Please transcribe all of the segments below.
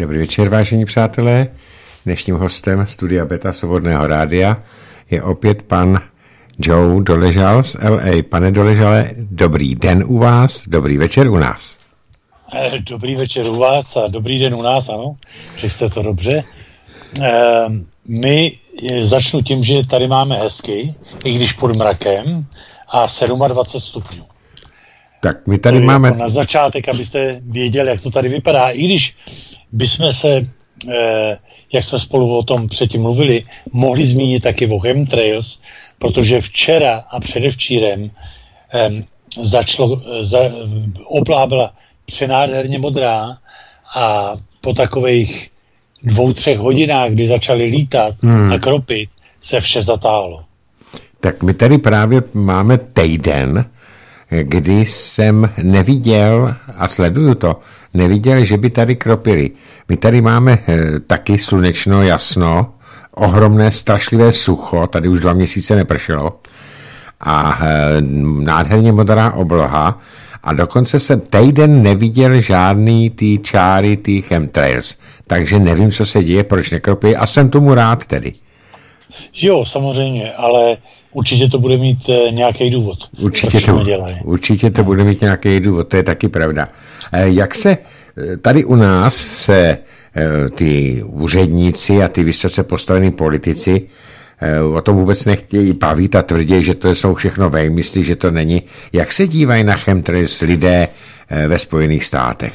Dobrý večer, vážení přátelé. Dnešním hostem studia Beta Svobodného rádia je opět pan Joe Doležal z LA. Pane Doležale, dobrý den u vás, dobrý večer u nás. Eh, dobrý večer u vás a dobrý den u nás, ano. Přijste to dobře. Ehm, my začnu tím, že tady máme hezky, i když pod mrakem, a 27 stupňů. Tak my tady to máme... Jako na začátek, abyste věděli, jak to tady vypadá. I když bychom se, eh, jak jsme spolu o tom předtím mluvili, mohli zmínit taky o chemtrails, protože včera a předevčírem eh, začalo, za, oblá byla přenádherně modrá a po takových dvou, třech hodinách, kdy začaly lítat hmm. a kropit, se vše zatáhlo. Tak my tady právě máme týden, kdy jsem neviděl, a sleduju to, neviděl, že by tady kropili. My tady máme eh, taky slunečno, jasno, ohromné, strašlivé sucho, tady už dva měsíce nepršelo, a eh, nádherně modrá obloha, a dokonce jsem týden neviděl žádný ty čáry, ty chemtrails, takže nevím, co se děje, proč nekropí a jsem tomu rád tedy. Jo, samozřejmě, ale určitě to bude mít e, nějaký důvod. Určitě to, určitě to bude mít nějaký důvod, to je taky pravda. E, jak se e, tady u nás se e, ty úředníci a ty vysoce postavení politici o tom vůbec nechtějí bavit a tvrdí, že to jsou všechno vejmysly, že to není. Jak se dívají na chemtrails lidé ve Spojených státech?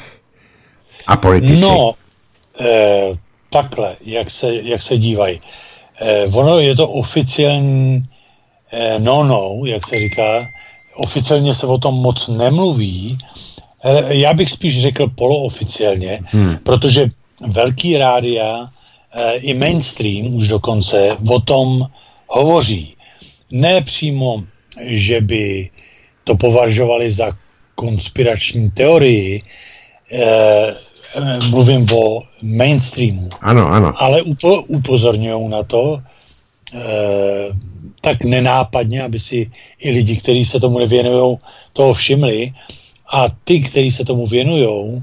A politici? No, takhle, jak se, jak se dívají. Eh, ono je to oficiální eh, no-no, jak se říká. Oficiálně se o tom moc nemluví. Já bych spíš řekl polooficiálně, hmm. protože velký rádia eh, i mainstream už dokonce o tom hovoří. Ne přímo, že by to považovali za konspirační teorii, eh, mluvím o mainstreamu. Ano, ano. Ale upo, upozorňují na to tak nenápadně, aby si i lidi, kteří se tomu nevěnují, toho všimli. A ty, kteří se tomu věnují,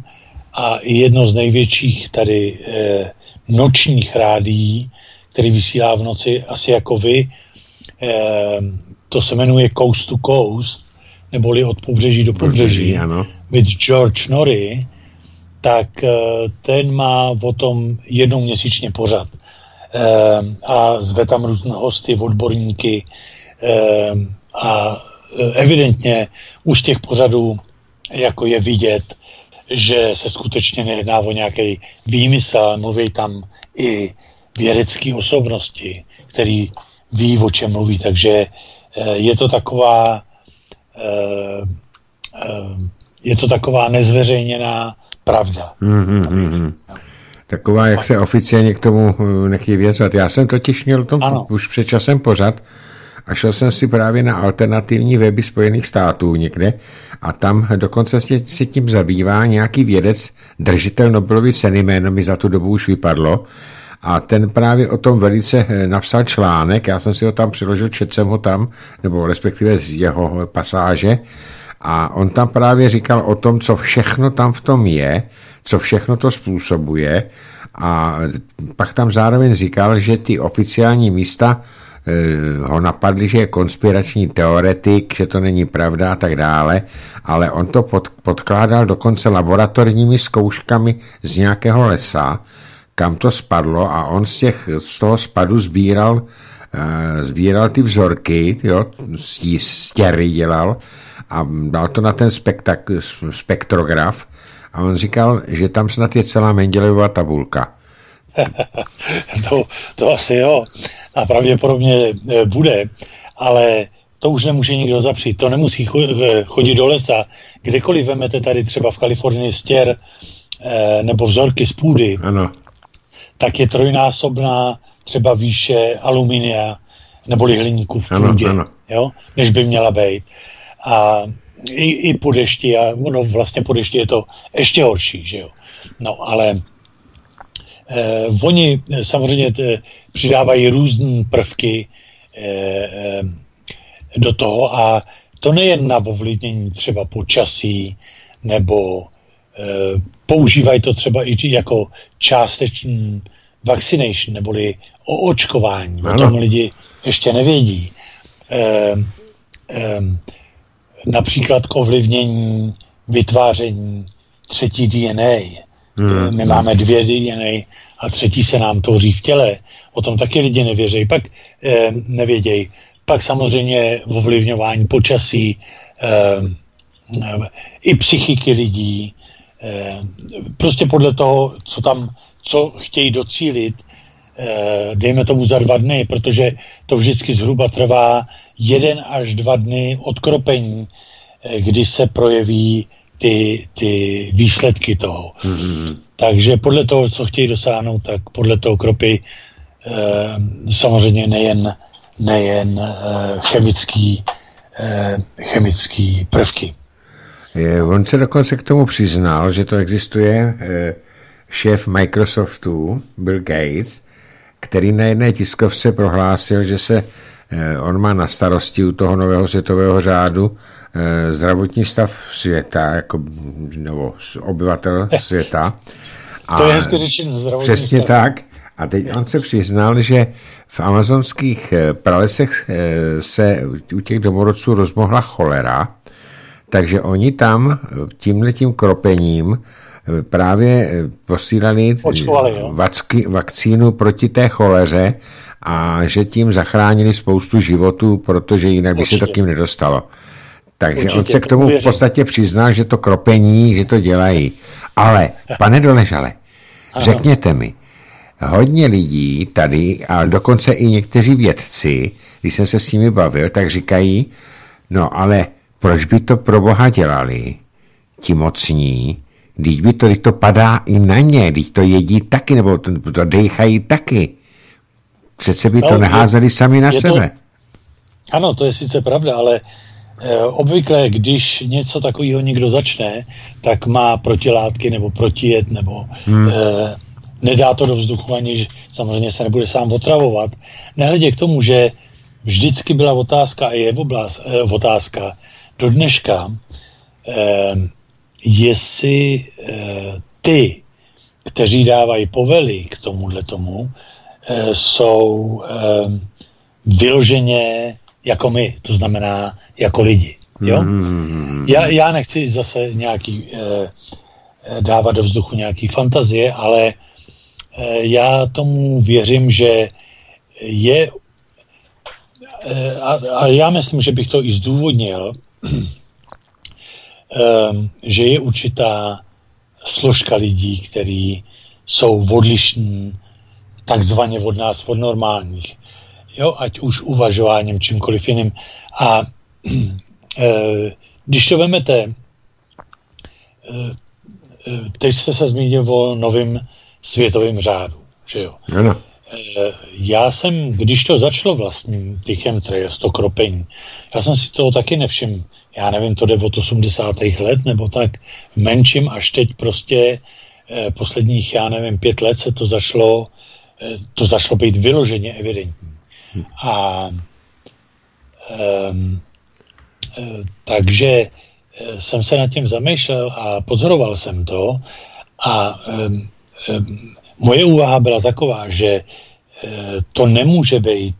a jedno z největších tady e, nočních rádií, který vysílá v noci, asi jako vy, e, to se jmenuje Coast to Coast, neboli od pobřeží do pobřeží, pobřeží ano. with George Norrie, tak eh, ten má o tom jednou měsíčně pořad. Eh, a zve tam různé hosty, odborníky eh, a evidentně už těch pořadů jako je vidět, že se skutečně nejedná o nějaký výmysl, mluví tam i vědecké osobnosti, který ví, o čem mluví, takže je to taková je to taková nezveřejněná pravda. Mm-hmm. Taková, jak se oficiálně k tomu eh, nechtějí věřovat. Já jsem totiž měl tom ano. už před časem pořad a šel jsem si právě na alternativní weby Spojených států někde a tam dokonce si tím zabývá nějaký vědec, držitel Nobelovy ceny, jméno mi za tu dobu už vypadlo, a ten právě o tom velice eh, napsal článek, já jsem si ho tam přiložil, četl jsem ho tam, nebo respektive z jeho pasáže, a on tam právě říkal o tom, co všechno tam v tom je, co všechno to způsobuje. A pak tam zároveň říkal, že ty oficiální místa eh, ho napadly, že je konspirační teoretik, že to není pravda a tak dále, ale on to pod, podkládal dokonce laboratorními zkouškami z nějakého lesa, kam to spadlo. A on z, těch, z toho spadu sbíral, uh, sbíral ty vzorky, jo, stěry dělal a dal to na ten spektak, spektrograf a on říkal, že tam snad je celá Mendelejová tabulka. to, to asi jo. A pravděpodobně e, bude, ale to už nemůže nikdo zapřít. To nemusí e, chodit do lesa. Kdekoliv vemete tady třeba v Kalifornii stěr e, nebo vzorky z půdy, ano. tak je trojnásobná třeba výše aluminia neboli hliníku v půdě, ano, ano. Jo, než by měla být a i, i po dešti, a ono vlastně po dešti je to ještě horší, že jo. No, ale eh, oni samozřejmě t, přidávají různé prvky eh, eh, do toho a to nejen na ovlivnění třeba počasí nebo používají to třeba i jako částečný vaccination, neboli o očkování. Ano. O tom lidi ještě nevědí. E, e, například k ovlivnění vytváření třetí DNA. Hmm. My máme dvě DNA a třetí se nám tvoří v těle. O tom taky lidi nevěří. Pak e, nevědějí. Pak samozřejmě ovlivňování počasí, e, i psychiky lidí. E, prostě podle toho, co tam, co chtějí docílit, e, dejme tomu za dva dny, protože to vždycky zhruba trvá jeden až dva dny od kropení, e, kdy se projeví ty, ty výsledky toho. Mm-hmm. Takže podle toho, co chtějí dosáhnout, tak podle toho kropy e, samozřejmě nejen, nejen e, chemický, e, chemický prvky. Je, on se dokonce k tomu přiznal, že to existuje e, šéf Microsoftu Bill Gates, který na jedné tiskovce prohlásil, že se on má na starosti u toho nového světového řádu Eh, zdravotní stav světa, jako, nebo obyvatel světa. A to je hezky řečeno, zdravotní Přesně stav. tak. A teď on se přiznal, že v amazonských eh, pralesech eh, se u těch domorodců rozmohla cholera, takže oni tam tímhletím kropením právě posílali vacky, vakcínu proti té choleře a že tím zachránili spoustu životů, protože jinak by se to kým nedostalo. Takže Určitě, on se k tomu v podstatě přizná, že to kropení, že to dělají. Ale, pane Doležale, řekněte mi, hodně lidí tady, a dokonce i někteří vědci, když jsem se s nimi bavil, tak říkají, no ale proč by to pro Boha dělali, ti mocní, když by to, když to padá i na ně, když to jedí taky, nebo to, to dechají taky. Přece by to no, neházeli sami na sebe. To, ano, to je sice pravda, ale Eh, obvykle, když něco takového někdo začne, tak má protilátky nebo protijet, nebo hmm. eh, nedá to do vzduchu ani, samozřejmě se nebude sám otravovat. Nehledě k tomu, že vždycky byla otázka, a je oblast, eh, otázka do dneška, eh, jestli eh, ty, kteří dávají povely k tomuhle tomu, jsou eh, vyloženě jako my, to znamená jako lidi. Jo? Mm. Já, já nechci zase nějaký eh, dávat do vzduchu nějaký fantazie, ale eh, já tomu věřím, že je eh, a, a já myslím, že bych to i zdůvodnil, eh, že je určitá složka lidí, který jsou odlišní takzvaně od nás, od normálních. Jo, ať už uvažováním, čímkoliv jiným. A Eh, když to vemete, eh, teď jste se zmínil o novém světovém řádu, že jo? Ano. Já jsem, když to začalo vlastně, ty chemtrails, to kropení, já jsem si toho taky nevšiml. Já nevím, to jde od 80. let, nebo tak menším, až teď prostě posledních, já nevím, pět let se to začalo, to začalo být vyloženě evidentní. A um, takže eh, jsem se nad tím zamýšlel a pozoroval jsem to a um, um, moje úvaha byla taková, že uh, to nemůže být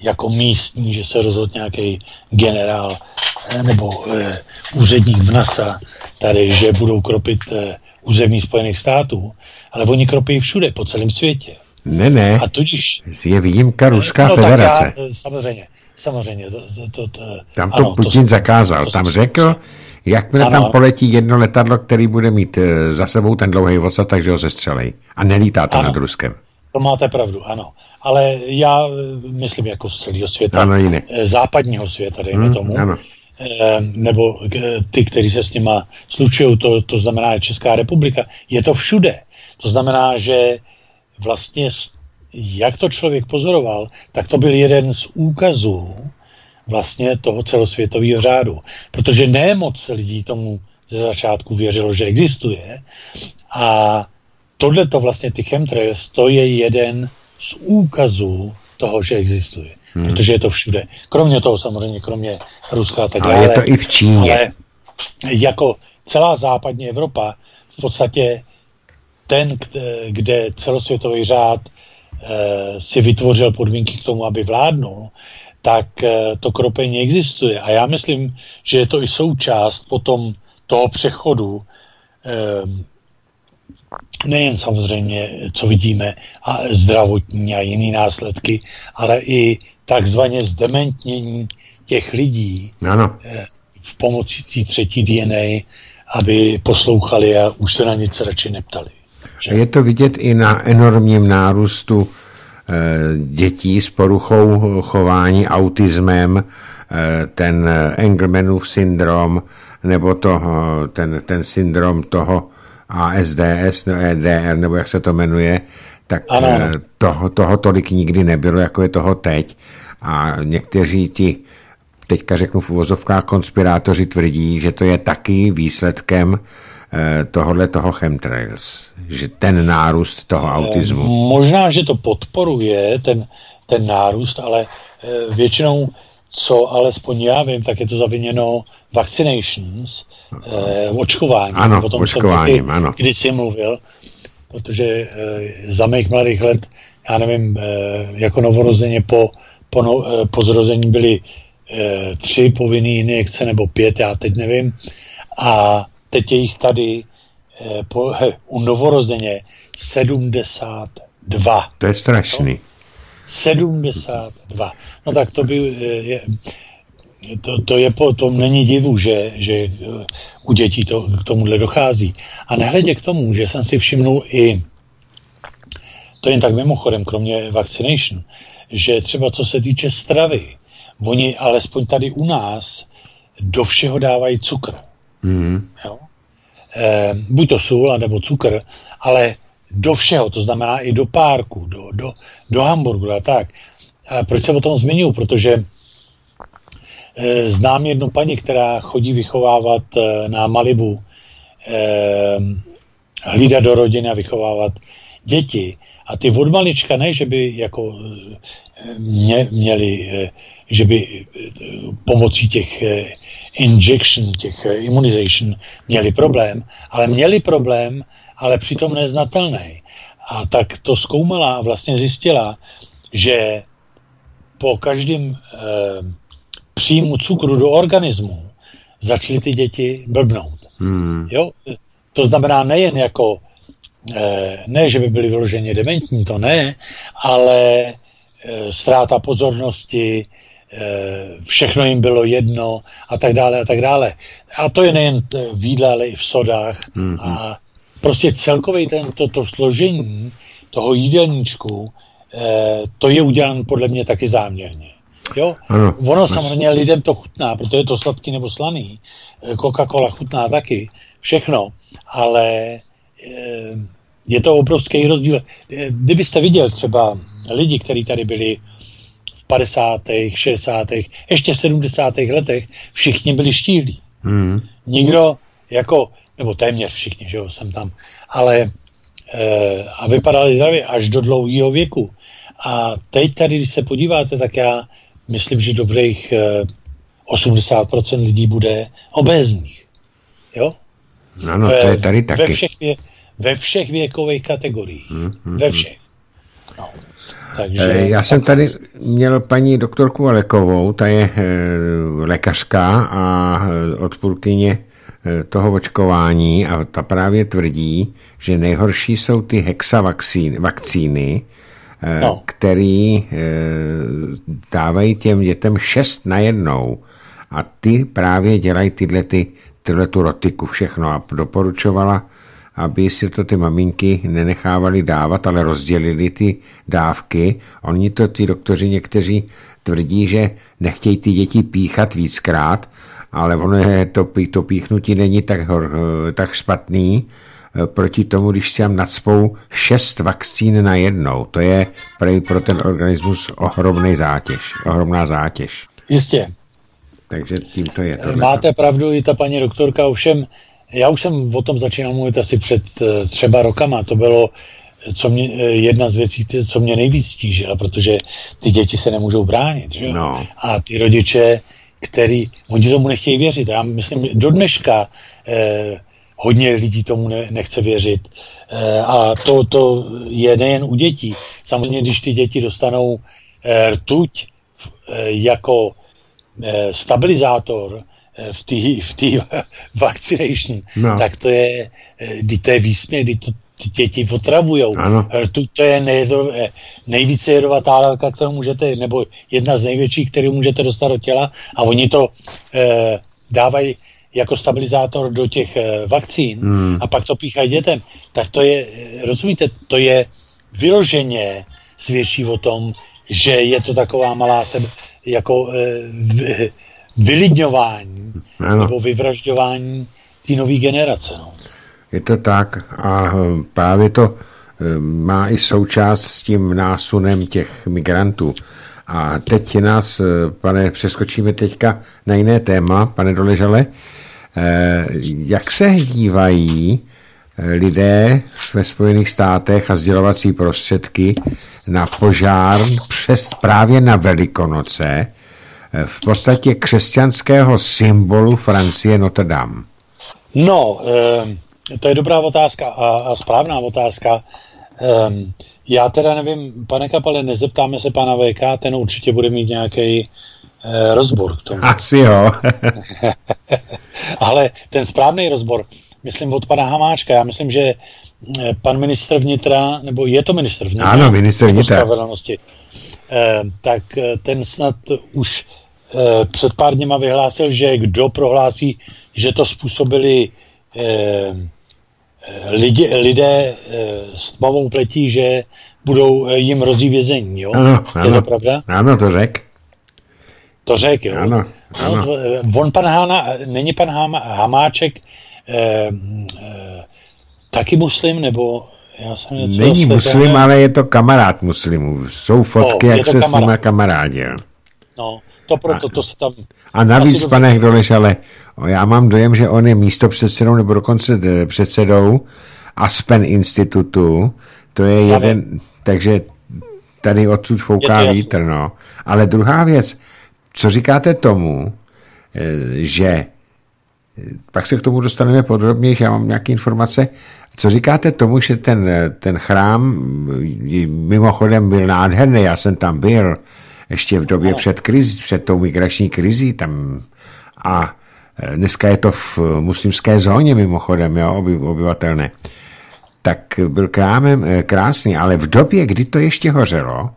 jako místní, že se rozhodl nějaký generál nebo uh, úředník v NASA tady, že budou kropit uh, území Spojených států, ale oni kropí všude, po celém světě. Ne, ne. A tudíž... Je výjimka Ruská no, federace. Já, samozřejmě. Samozřejmě. To, to, to, tam to ano, Putin to, zakázal. To, tam řekl, jakmile tam poletí jedno letadlo, který bude mít eh, za sebou ten dlouhý odsaz, takže ho sestřelej. A nelítá to ano, nad Ruskem. To máte pravdu, ano. Ale já eh, myslím jako z celého světa, ano, jiný. Eh, západního světa, dejme hmm, tomu, ano. nebo ty, kteří se s nima slučují, to, to znamená Česká republika, je to všude. To znamená, že vlastně jak to člověk pozoroval, tak to byl jeden z úkazů vlastně toho celosvětového řádu. Protože ne moc lidí tomu ze začátku věřilo, že existuje. A tohle to vlastně ty chemtrails, to je jeden z úkazů toho, že existuje. Hmm. Protože je to všude. Kromě toho samozřejmě, kromě Ruska a tak dále. Ale je to i v Číně. Ale jako celá západní Evropa v podstatě ten, kde celosvětový řád eh, si vytvořil podmínky k tomu, aby vládnul, tak eh, to kropení existuje. A já myslím, že je to i součást potom toho přechodu, eh, nejen samozřejmě, co vidíme, a zdravotní a jiné následky, ale i takzvaně zdementnění těch lidí ano. v pomocí třetí DNA, aby poslouchali a už se na nic radši neptali. Že? Je to vidět i na enormním nárůstu eh, dětí s poruchou chování, autismem, eh, ten Engelmanův syndrom, nebo to, ten, ten syndrom toho ASDS, no EDR, nebo jak se to jmenuje, tak ano. Eh, toho, toho tolik nikdy nebylo, jako je toho teď. A někteří ti, teďka řeknu v uvozovkách, konspirátoři tvrdí, že to je taky výsledkem tohohle toho chemtrails, že ten nárůst toho eh, autismu. Možná, že to podporuje ten, ten nárůst, ale eh, většinou, co alespoň já vím, tak je to zaviněno vaccinations, očkováním. Ano, o tom očkováním, jsem taky, ano. Když jsi mluvil, protože za mých mladých let, já nevím, jako novorozeně po, po, no, po zrození byly tři povinné injekce nebo pět, já teď nevím. A teď je jich tady eh, po, he, u novorozeně 72. To je strašný. No? 72. No tak to by eh, je, to, to je po tom není divu, že, že eh, u dětí to k tomuhle dochází. A nehledě k tomu, že jsem si všimnul i, to jen tak mimochodem, kromě vaccination, že třeba co se týče stravy, oni alespoň tady u nás do všeho dávají cukr. Mm. Jo? E, buď to sůl, nebo cukr, ale do všeho, to znamená i do párku, do, do, do hamburgu a tak. A proč se o tom zmiňuji? Protože e, znám jednu paní, která chodí vychovávat e, na Malibu, e, hlídat do rodiny a vychovávat děti. A ty od malička ne, že by jako mě, měli, že by pomocí těch injection, těch eh, immunization, měli problém, ale měli problém, ale přitom neznatelný. A tak to zkoumala a vlastně zjistila, že po každém eh, příjmu cukru do organismu začaly ty děti blbnout. Hmm. Jo? To znamená nejen jako, eh, ne, že by byly vyloženě dementní, to ne, ale eh, ztráta pozornosti, Eh, všechno jim bylo jedno a tak dále a tak dále. A to je nejen v jídle, ale i v sodách. Mm-hmm. A prostě celkově ten, to, to složení toho jídelníčku, eh, to je udělané podle mě taky záměrně. Jo? Ano, ono vlastně. samozřejmě lidem to chutná, protože je to sladký nebo slaný. Eh, Coca-Cola chutná taky, všechno, ale eh, je to obrovský rozdíl. Eh, kdybyste viděl třeba lidi, kteří tady byli 50., 60., ještě 70. letech všichni byli štíhlí. Hmm. Nikdo jako, nebo téměř všichni, že jo, jsem tam, ale e, a vypadali zdravě až do dlouhého věku. A teď tady, když se podíváte, tak já myslím, že dobrých e, eh, 80% lidí bude obézních. Jo? Ano, to je tady taky. Ve všech, vě, ve všech věkových kategoriích. Hmm, hmm, ve hmm. všech. No. Takže... Eh, já jsem tady měl paní doktorku Alekovou, ta je eh, lékařka a eh, odpůrkyně toho očkování a ta právě tvrdí, že nejhorší jsou ty hexavakcíny, no. který dávají těm dětem šest na jednou a ty právě dělají tyhle, ty, tyhle tu rotiku všechno a doporučovala aby si to ty maminky nenechávali dávat, ale rozdělili ty dávky. Oni to, ty doktoři někteří tvrdí, že nechtějí ty děti píchat víckrát, ale ono je to, to píchnutí není tak, tak špatný proti tomu, když si tam nadspou šest vakcín na jednou. To je pro ten organismus ohromný zátěž, ohromná zátěž. Jistě. Takže tím to je. Tohleto. Máte pravdu i ta paní doktorka, ovšem já už jsem o tom začínal mluvit asi před eh, třeba rokama. To bylo co mě, eh, jedna z věcí, co mě nejvíc stížila, protože ty děti se nemůžou bránit. Že? No. A ty rodiče, který, oni tomu nechtějí věřit. Já myslím, do dneška eh, hodně lidí tomu ne, nechce věřit. E, a to, to je nejen u dětí. Samozřejmě, když ty děti dostanou e, rtuť e, jako e, stabilizátor v té v tý vaccination, no. tak to je, e, to je výsměch, to, ty děti otravujou. Rtuť to je nejvíce jedovatá látka, kterou můžete, nebo jedna z největších, kterou můžete dostat do těla a oni to e, dávají jako stabilizátor do těch e, vakcín hmm. a pak to píchají dětem, tak to je, rozumíte, to je vyloženě svědčí o tom, že je to taková malá sebe, jako e, vylidňování ano. nebo vyvražďování té nové generace. No. Je to tak a právě to má i součást s tím násunem těch migrantů. A teď nás, pane, přeskočíme teďka na jiné téma, pane Doležale. Eh, jak se dívají eh, lidé ve Spojených státech a sdělovací prostředky na požár přes právě na Velikonoce eh, v podstatě křesťanského symbolu Francie Notre Dame? No, to je dobrá otázka a, správná otázka. Um, já teda nevím, pane Kapale, nezeptáme se pana VK, ten určitě bude mít nějaký eh, rozbor k tomu. Asi jo. Ale ten správný rozbor, myslím od pana Hamáčka, já myslím, že eh, pan ministr vnitra, nebo je to ministr vnitra? Ano, ministr vnitra. Eh, tak eh, ten snad už před pár dněma vyhlásil, že kdo prohlásí, že to způsobili eh, lidé, lidé s tmavou pletí, že budou eh, jim rozí vězení, jo? Ano, ano, je to pravda? Ano, to řek. To řek, jo? Ano, ano. No, eh, on pan Hána, není pan Hama, Hamáček eh, eh, taky muslim, nebo já jsem něco Není muslim, ten... ale je to kamarád muslimů. Jsou fotky, no, jak se kamarád. s nimi kamarádil. No, to proto, a, to se tam... A navíc, pane Hdoleš, ale já mám dojem, že on je místo předsedou, nebo dokonce předsedou Aspen institutu, to je jeden, takže tady odsud fouká vítr, no. Ale druhá věc, co říkáte tomu, eh, že eh, pak se k tomu dostaneme podrobněji, že já mám nějaké informace. Co říkáte tomu, že ten, eh, ten chrám mimochodem byl nádherný, já jsem tam byl ještě v době no. před krizi, před tou migrační krizí tam a dneska je to v muslimské zóně mimochodem, jo, oby, obyvatelné tak byl krámem eh, krásný, ale v době, kdy to ještě hořelo,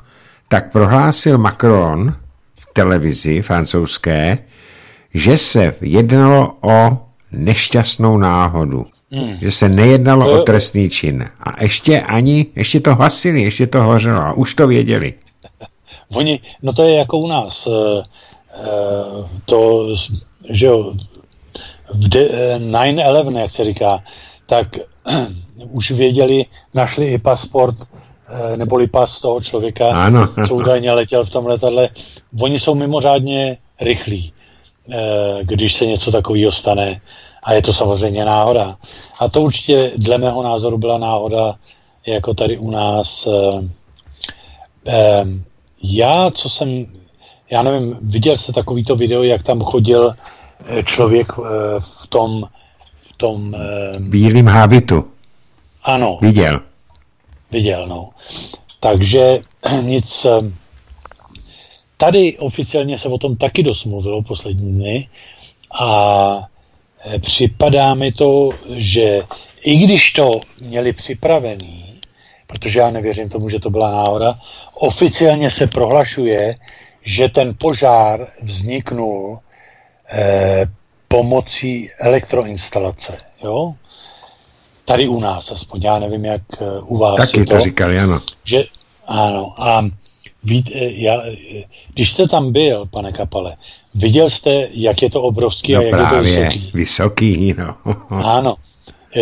tak prohlásil Macron v televizi francouzské, že se jednalo o nešťastnou náhodu. Hmm. Že se nejednalo to... o trestný čin. A ještě ani, ještě to hasili, ještě to hořelo a už to věděli. Oni, no to je jako u nás. Eh, eh, to, že jo, v 9-11, jak se říká, tak už věděli, našli i pasport eh, neboli pas toho člověka, ano. co údajně letěl v tom letadle. Oni jsou mimořádně rychlí, eh, když se něco takového stane. A je to samozřejmě náhoda. A to určitě dle mého názoru byla náhoda, jako tady u nás. Eh, já, co jsem, já nevím, viděl jste takovýto video, jak tam chodil člověk v tom v tom... Bílým hábitu. Ano. Viděl. Viděl, no. Takže nic... Eh, tady oficiálně se o tom taky dost mluvilo poslední dny a eh, připadá mi to, že i když to měli připravený, protože já nevěřím tomu, že to byla náhoda, oficiálně se prohlašuje, že ten požár vzniknul eh, pomocí elektroinstalace. Jo? tady u nás aspoň, já nevím, jak eh, u vás Taky to, to říkali, ano. Že, ano, a víte, eh, já, eh, když jste tam byl, pane Kapale, viděl jste, jak je to obrovský no a jak právě, je to vysoký? vysoký, no. ano,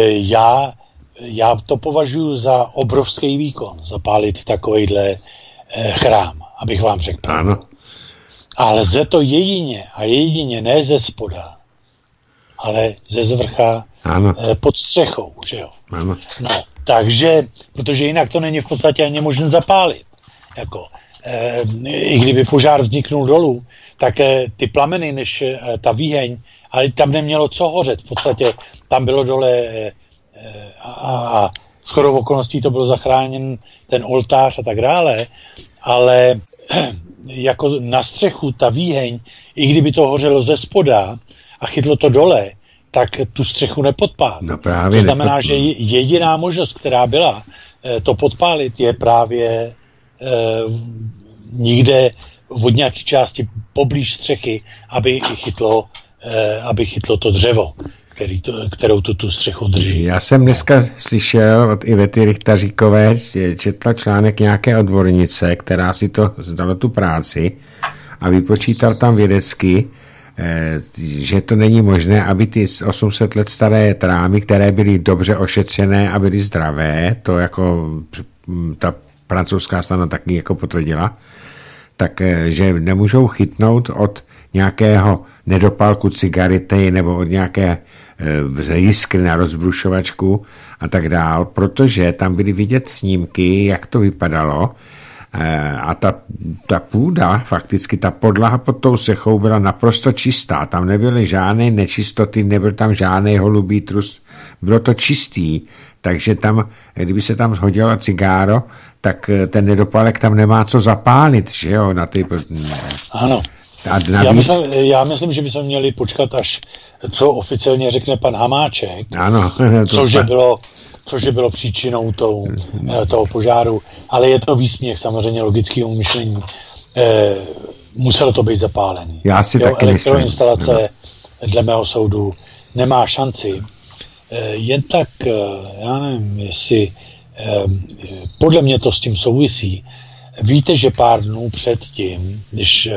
já, já to považuji za obrovský výkon, zapálit takovýhle chrám, abych vám řekl. Ano. Ale lze to jedině a jedině ne ze spoda, ale ze zvrcha ano. Eh, pod střechou, že jo. Ano. No, takže, protože jinak to není v podstatě ani možné zapálit. Jako, e, I kdyby požár vzniknul dolů, tak e, ty plameny, než e, ta výheň ale tam nemělo co hořet. V podstatě tam bylo dole eh, a, a shodou okolností to bylo zachráněn ten oltář a tak dále, ale jako na střechu ta výheň, i kdyby to hořelo ze spoda a chytlo to dole, tak tu střechu nepodpálí. No právě to znamená, nepod... že jediná možnost, která byla eh, to podpálit, je právě eh, nikde od nějaké části poblíž střechy, aby chytlo, eh, aby chytlo to dřevo který to, kterou tu, tu střechu drží. Já jsem dneska slyšel od Ivety Richtaříkové, četla článek nějaké odbornice, která si to zdala tu práci a vypočítal tam vědecky, eh, že to není možné, aby ty 800 let staré trámy, které byly dobře ošetřené a byly zdravé, to jako ta francouzská strana taky jako potvrdila, tak eh, že nemůžou chytnout od nějakého nedopalku cigarety nebo od nějaké jiskry na rozbrušovačku a tak dál, protože tam byly vidět snímky, jak to vypadalo e, a ta, ta půda, fakticky ta podlaha pod tou sechou byla naprosto čistá, tam nebyly žádné nečistoty, nebyl tam žádný holubý trus, bylo to čistý, takže tam, kdyby se tam zhodila cigáro, tak eh, ten nedopalek tam nemá co zapálit, že jo, na ty... Ano. A navíc... já, myslím, já myslím, že bychom měli počkat, až co oficiálně řekne pan Hamáček, ano, to což, je bylo, což je bylo příčinou tou, eh, toho požáru, ale je to výsměch samozřejmě logického myšlení. Eh, muselo to být zapálený. Já si jo, taky elektroinstalace myslím. dle mého soudu nemá šanci. Eh, jen tak, já nevím, jestli eh, podle mě to s tím souvisí. Víte, že pár dnů před tím, když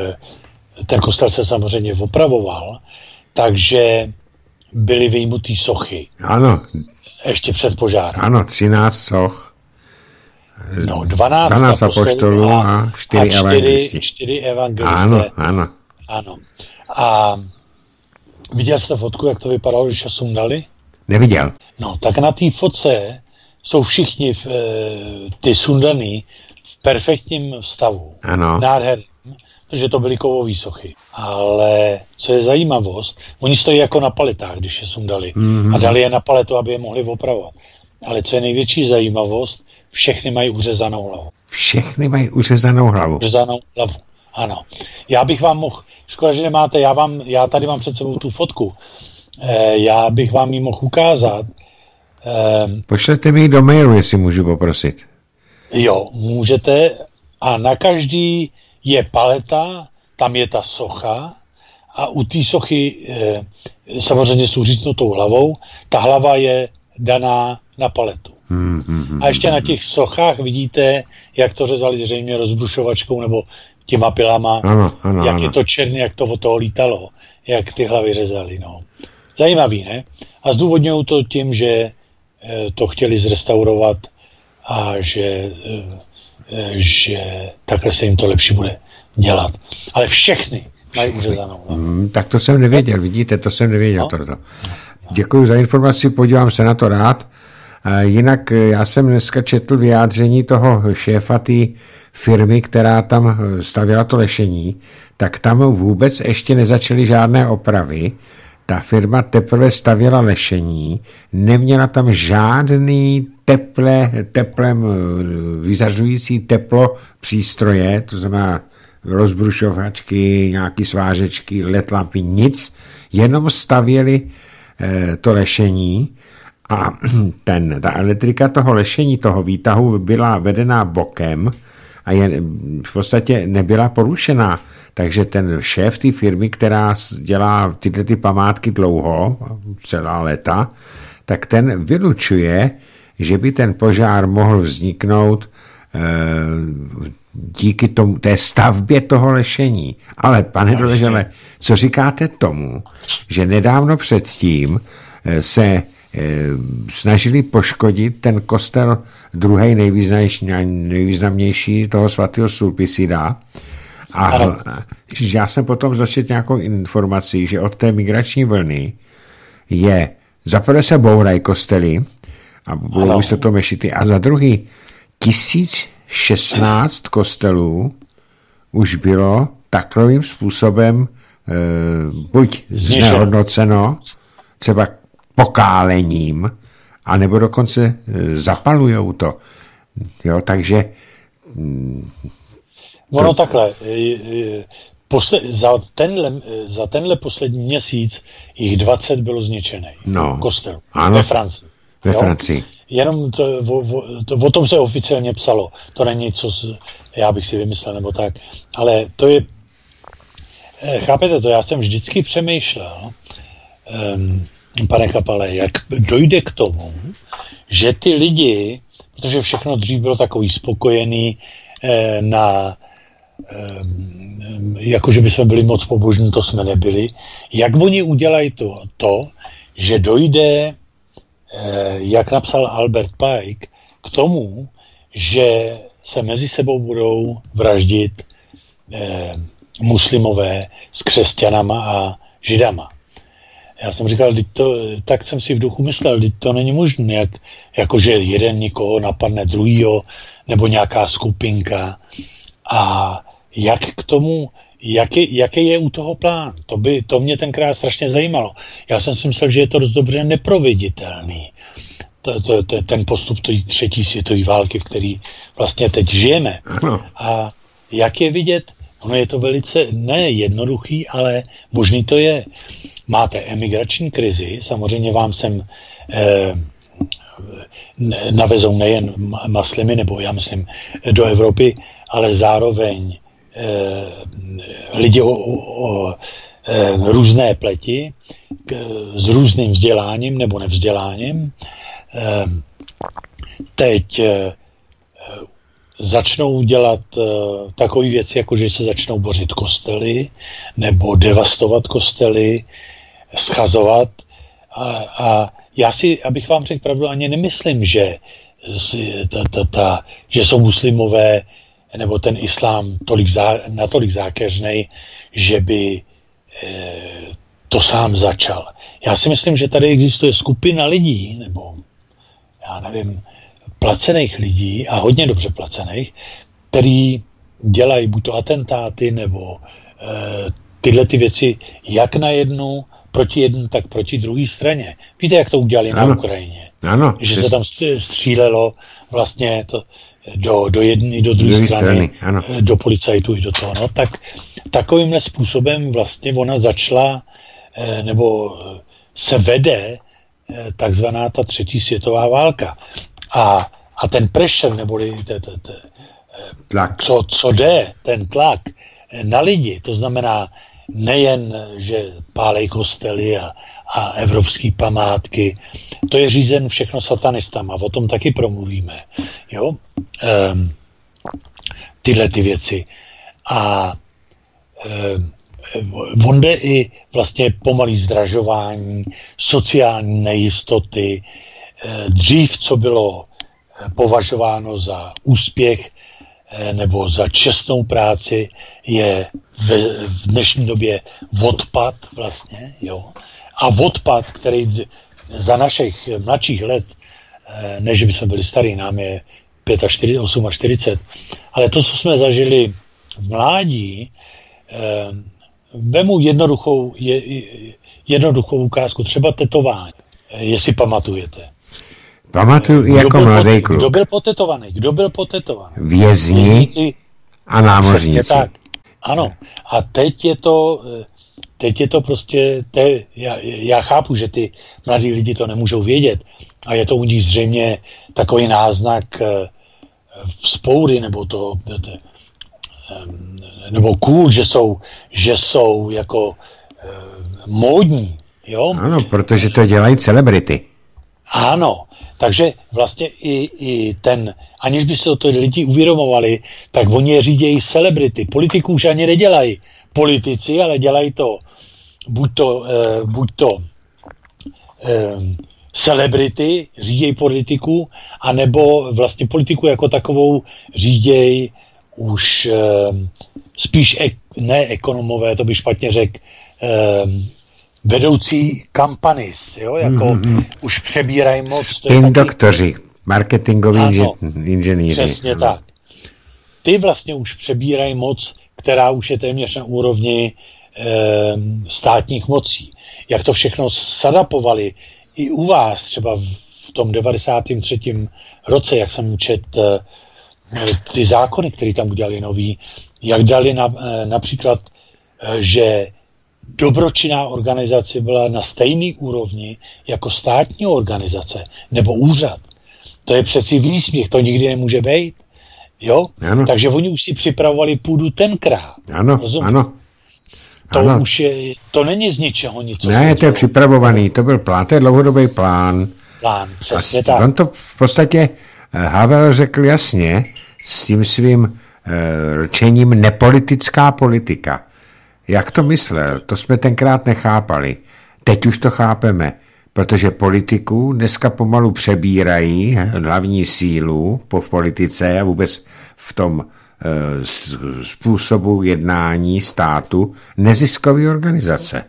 ten kostel se samozřejmě opravoval, takže byly vyjmutý sochy. Ano. Ještě před požárem. Ano, 13 soch. No, 12, 12 apoštolů a, a 4 evangelisti. 4 evangelisté. Ano, ano. Ano. A viděl jste fotku, jak to vypadalo, když ho sundali? Neviděl. No, tak na té fotce jsou všichni v, e, ty sundaný v perfektním stavu. Ano. Nádherný protože to byly kovové sochy. Ale co je zajímavost, oni stojí jako na paletách, když je sundali. Mm-hmm. A dali je na paletu, aby je mohli opravovat. Ale co je největší zajímavost, všechny mají uřezanou hlavu. Všechny mají uřezanou hlavu. Uřezanou hlavu, ano. Já bych vám mohl, škoda, že nemáte, já, vám, já tady mám před sebou tu fotku, e, já bych vám ji mohl ukázat. E, Pošlete mi do mailu, jestli můžu poprosit. Jo, můžete a na každý je paleta, tam je ta socha a u té sochy e, samozřejmě s tou hlavou, ta hlava je daná na paletu. Hmm, hmm, hmm, a ještě na těch sochách vidíte, jak to řezali zřejmě rozbrušovačkou nebo těma pilama, ano, ano, jak ano. je to černé, jak to od toho lítalo, jak ty hlavy řezali. No. Zajímavý, ne? A zdůvodňují to tím, že e, to chtěli zrestaurovat a že e, že takhle se jim to lepší bude dělat. Ale všechny mají uřezanou. Hmm, tak to jsem nevěděl, vidíte, to jsem nevěděl. No. Toto. Děkuji za informaci, podívám se na to rád. Jinak já jsem dneska četl vyjádření toho šéfa té firmy, která tam stavěla to lešení, tak tam vůbec ještě nezačaly žádné opravy. Ta firma teprve stavěla lešení, neměla tam žádný teple, teplem eh, vyzařující teplo přístroje, to znamená rozbrušovačky, nějaký svážečky, LED lampy, nic, jenom stavěli eh, to lešení a ten, ta elektrika toho lešení, toho výtahu byla vedená bokem a je, v podstatě nebyla porušená. Takže ten šéf té firmy, která dělá tyhle ty památky dlouho, celá léta, tak ten vylučuje, že by ten požár mohl vzniknout e, díky tomu, té stavbě toho lešení. Ale pane Doležele, co říkáte tomu, že nedávno předtím eh, se snažili poškodit ten kostel druhý nejvýznamnější, nejvýznamnější toho svatého Sulpisida, a já jsem potom začet nějakou informací, že od té migrační vlny je za prvé se bourají kostely, a budou se to mešity. A za druhý, 1016 kostelů už bylo takovým způsobem buď znehodnoceno, třeba pokálením, anebo dokonce e, zapalujou to. Jo, takže... Ono to... takhle, posle, za, tenhle, za tenhle poslední měsíc jich 20 bylo zničených no, kostel ano, ve Francii. Ve jo? Francii. Jenom to, o, o, to, o tom se oficiálně psalo. To není něco, já bych si vymyslel nebo tak. Ale to je, chápete to, já jsem vždycky přemýšlel, um, pane Kapale, jak dojde k tomu, že ty lidi, protože všechno dřív bylo takový spokojený eh, na eh, jako, že bychom byli moc pobožní, to jsme nebyli. Jak oni udělají to, to že dojde, eh, jak napsal Albert Pike, k tomu, že se mezi sebou budou vraždit eh, muslimové s křesťanama a židama. Já jsem říkal, to, tak jsem si v duchu myslel, teď to není možné, jak, jakože jeden někoho napadne druhýho, nebo nějaká skupinka. A jak k tomu, jaký, jaký je u toho plán? To, by, to mě tenkrát strašně zajímalo. Já jsem si myslel, že je to dost dobře neproveditelný. To, to, to, ten postup té třetí světové války, v který vlastně teď žijeme. A jak je vidět, ono je to velice ne jednoduchý, ale možný to je máte emigrační krizi, samozřejmě vám sem eh, navezou nejen maslimy, nebo já myslím do Evropy, ale zároveň eh, lidi o, o, o eh, různé pleti k, s různým vzděláním nebo nevzděláním. Eh, teď eh, začnou dělat uh, takové věci, jako že se začnou bořit kostely nebo devastovat kostely, schazovat. A, a já si, abych vám řekl pravdu, ani nemyslím, že, ta, ta, ta, že jsou muslimové nebo ten islám tolik zá, natolik zákeřný, že by e, to sám začal. Já si myslím, že tady existuje skupina lidí, nebo já nevím, placených lidí a hodně dobře placených, který dělají buď to atentáty nebo e, tyhle ty věci jak na jednu, proti jedné, tak proti druhé straně. Víte, jak to udělali ano. na Ukrajině? Ano. Že přes... se tam střílelo vlastně to, do, do jedné do druhé strany, strany ano. do policajtů i do toho. No, tak takovýmhle způsobem vlastně ona začala, eh, nebo se vede eh, takzvaná ta třetí světová válka. A, a ten pressure, neboli te, te, te, tlak. Co, co jde, ten tlak na lidi, to znamená nejen, že pálej kostely a, a evropské památky, to je řízen všechno satanistama, o tom taky promluvíme. Jo? Ehm, tyhle ty věci. A ehm, on jde i vlastně pomalý zdražování, sociální nejistoty. Dřív, co bylo považováno za úspěch, Eh, nebo za čestnou práci je v, v dnešní době odpad vlastně, jo. A odpad, který za našich mladších let, eh, než by jsme byli starý, nám je 45, 40, ale to, co jsme zažili v mládí, eh, vemu jednoduchou, je, jednoduchou ukázku, třeba tetování, jestli pamatujete. Pamatuju i jako mladý kluk. Kdo byl potetovaný? Kdo byl potetovaný? Vězni a námořníci. tak. Ano. A teď je to, teď je to prostě, te, já, já chápu, že ty mladí lidi to nemůžou vědět a je to u nich zřejmě takový náznak eh, vzpoury nebo to, to nebo cool, že jsou, že jsou jako eh, módní. Jo? Ano, protože to dělají celebrity. Ano, takže vlastně i, i ten, aniž by se to lidi uvědomovali, tak oni je řídějí celebrity. Politiků už ani nedělají politici, ale dělají to buď to, eh, buď to eh, celebrity, řídějí politiku, anebo vlastně politiku jako takovou řídějí už eh, spíš ek, ne ekonomové, to by špatně řekl, eh, vedoucí kampanis, jo, jako mm-hmm. už přebírají moc. Spin taky... doktoři, marketingoví ano, inženýři. Přesně ano. tak. Ty vlastně už přebírají moc, která už je téměř na úrovni státních mocí. Jak to všechno sadapovali i u vás, třeba v tom 93. roce, jak jsem čet eh, ty zákony, které tam udělali nový, jak dali na, eh, například, eh, že dobročinná organizace byla na stejné úrovni jako státní organizace nebo úřad. To je přeci výsměch, to nikdy nemůže být. Jo? Ano. Takže oni už si připravovali půdu tenkrát. Ano, rozumím? ano. To ano. už je, to není z ničeho nic. Ne, to je připravovaný, to byl plán, to je dlouhodobý plán. Plán, přesně A tak. On to v podstatě eh, Havel řekl jasně s tím svým uh, rčením nepolitická politika. Jak to myslel? To jsme tenkrát nechápali. Teď už to chápeme, protože politiků dneska pomalu přebírají hlavní sílu po politice a vůbec v tom e, způsobu jednání státu neziskové organizace.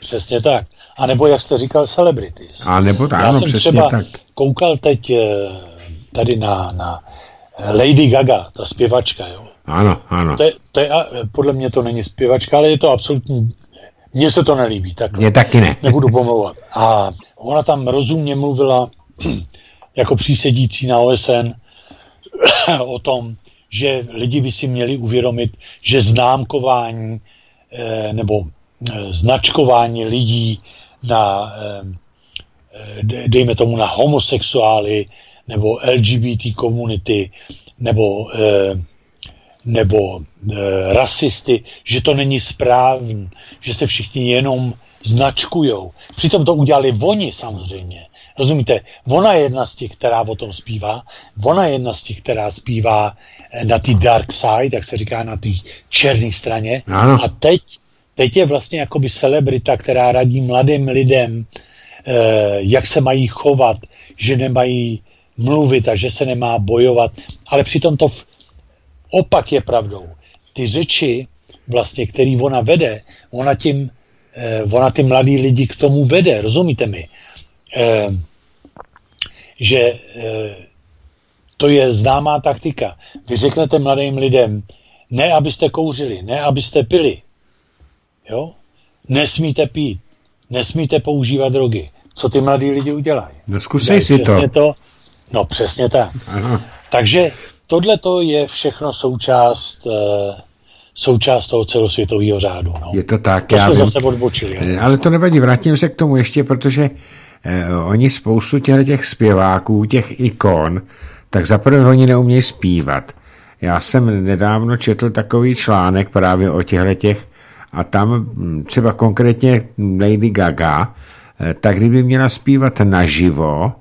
Přesně tak. A nebo, jak jste říkal, celebrities. A nebo tak, ano, přesně třeba tak. koukal teď e, tady na, na Lady Gaga, ta zpěvačka, jo. Ano, ano. To je, to je, podle mě to není zpěvačka, ale je to absolutní... Mně se to nelíbí, tak Mně taky ne. nebudu pomlouvat. A ona tam rozumně mluvila jako přísedící na OSN o tom, že lidi by si měli uvědomit, že známkování eh, nebo eh, značkování lidí na, eh, dejme tomu na homosexuály nebo LGBT komunity nebo nebo e, rasisty, že to není správný, že se všichni jenom značkujou. Přitom to udělali oni samozřejmě. Rozumíte? Ona je jedna z těch, která o tom zpívá. Ona je jedna z těch, která zpívá eh, na té dark side, jak se říká, na té černé straně. Ano. A teď, teď je vlastně jakoby celebrita, která radí mladým lidem, eh, jak se mají chovat, že nemají mluvit a že se nemá bojovat. Ale přitom to v, opak je pravdou. Ty řeči, vlastně, který ona vede, ona tím, eh, ona ty mladý lidi k tomu vede, rozumíte mi? Eh, že eh, to je známá taktika. Vy řeknete mladým lidem, ne abyste kouřili, ne abyste pili, jo? nesmíte pít, nesmíte používat drogy. Co ty mladí lidi udělají? No zkusej si to. to. No přesně tak. Aha. Takže tohle to je všechno součást uh, součást toho celosvětového řádu. No. Je to tak, to já jsme vím. zase odbočili. Eh, ale to nevadí, vrátím se k tomu ještě, protože eh, oni spoustu těch, těch zpěváků, těch ikon, tak zaprvé oni neumějí zpívat. Já jsem nedávno četl takový článek právě o těchto těch a tam hm, třeba konkrétně Lady Gaga, eh, tak kdyby měla zpívat naživo,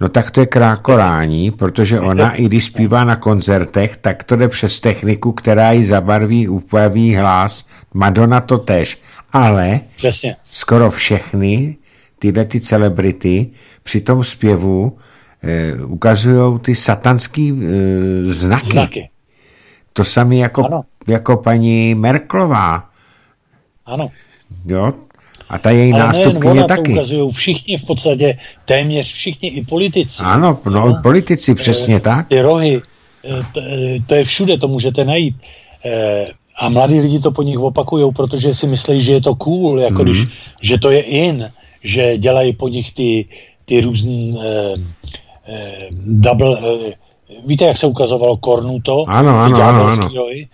No tak to je krákorání, protože ona, i když zpívá na koncertech, tak to jde přes techniku, která ji zabarví, upraví hlas. Madonna to tež. Ale Přesně. skoro všechny tyhle ty celebrity při tom zpěvu eh, ukazují ty satanský eh, znaky. znaky. To samé jako, jako paní Merklová. Ano. Jo, a ta její nástupkyně taky. To ukazují všichni v podstatě, téměř všichni i politici. Ano, no, no politici, přesně e, tak. Ty rohy, eh, to, eh, to je všude, to můžete najít. E, a mladí lidi to po nich opakují, protože si myslí, že je to cool, jako mm. když, že to je in, že dělají po nich ty, ty různý e, e, double, e, víte, jak se ukazovalo Kornuto? Ano, ano, ano, ano. Rohy,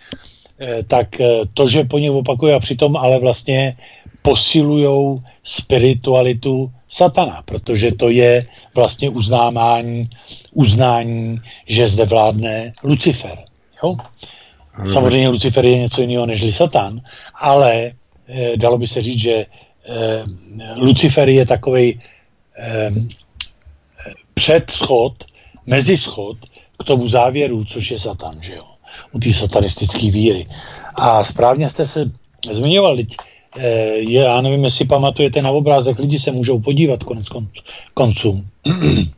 e, tak to, že po nich opakují a přitom ale vlastně posilují spiritualitu satana, protože to je vlastně uznávání, uznání, že zde vládne Lucifer. Jo? Samozřejmě Lucifer je něco jiného než satan, ale e, dalo by se říct, že e, Lucifer je takový e, předschod, mezischod k tomu závěru, což je satan, že jo? U té satanistické víry. A správně jste se zmiňovali, Eh, je, já nevím, jestli pamatujete na obrázek, lidi se můžou podívat konec konců.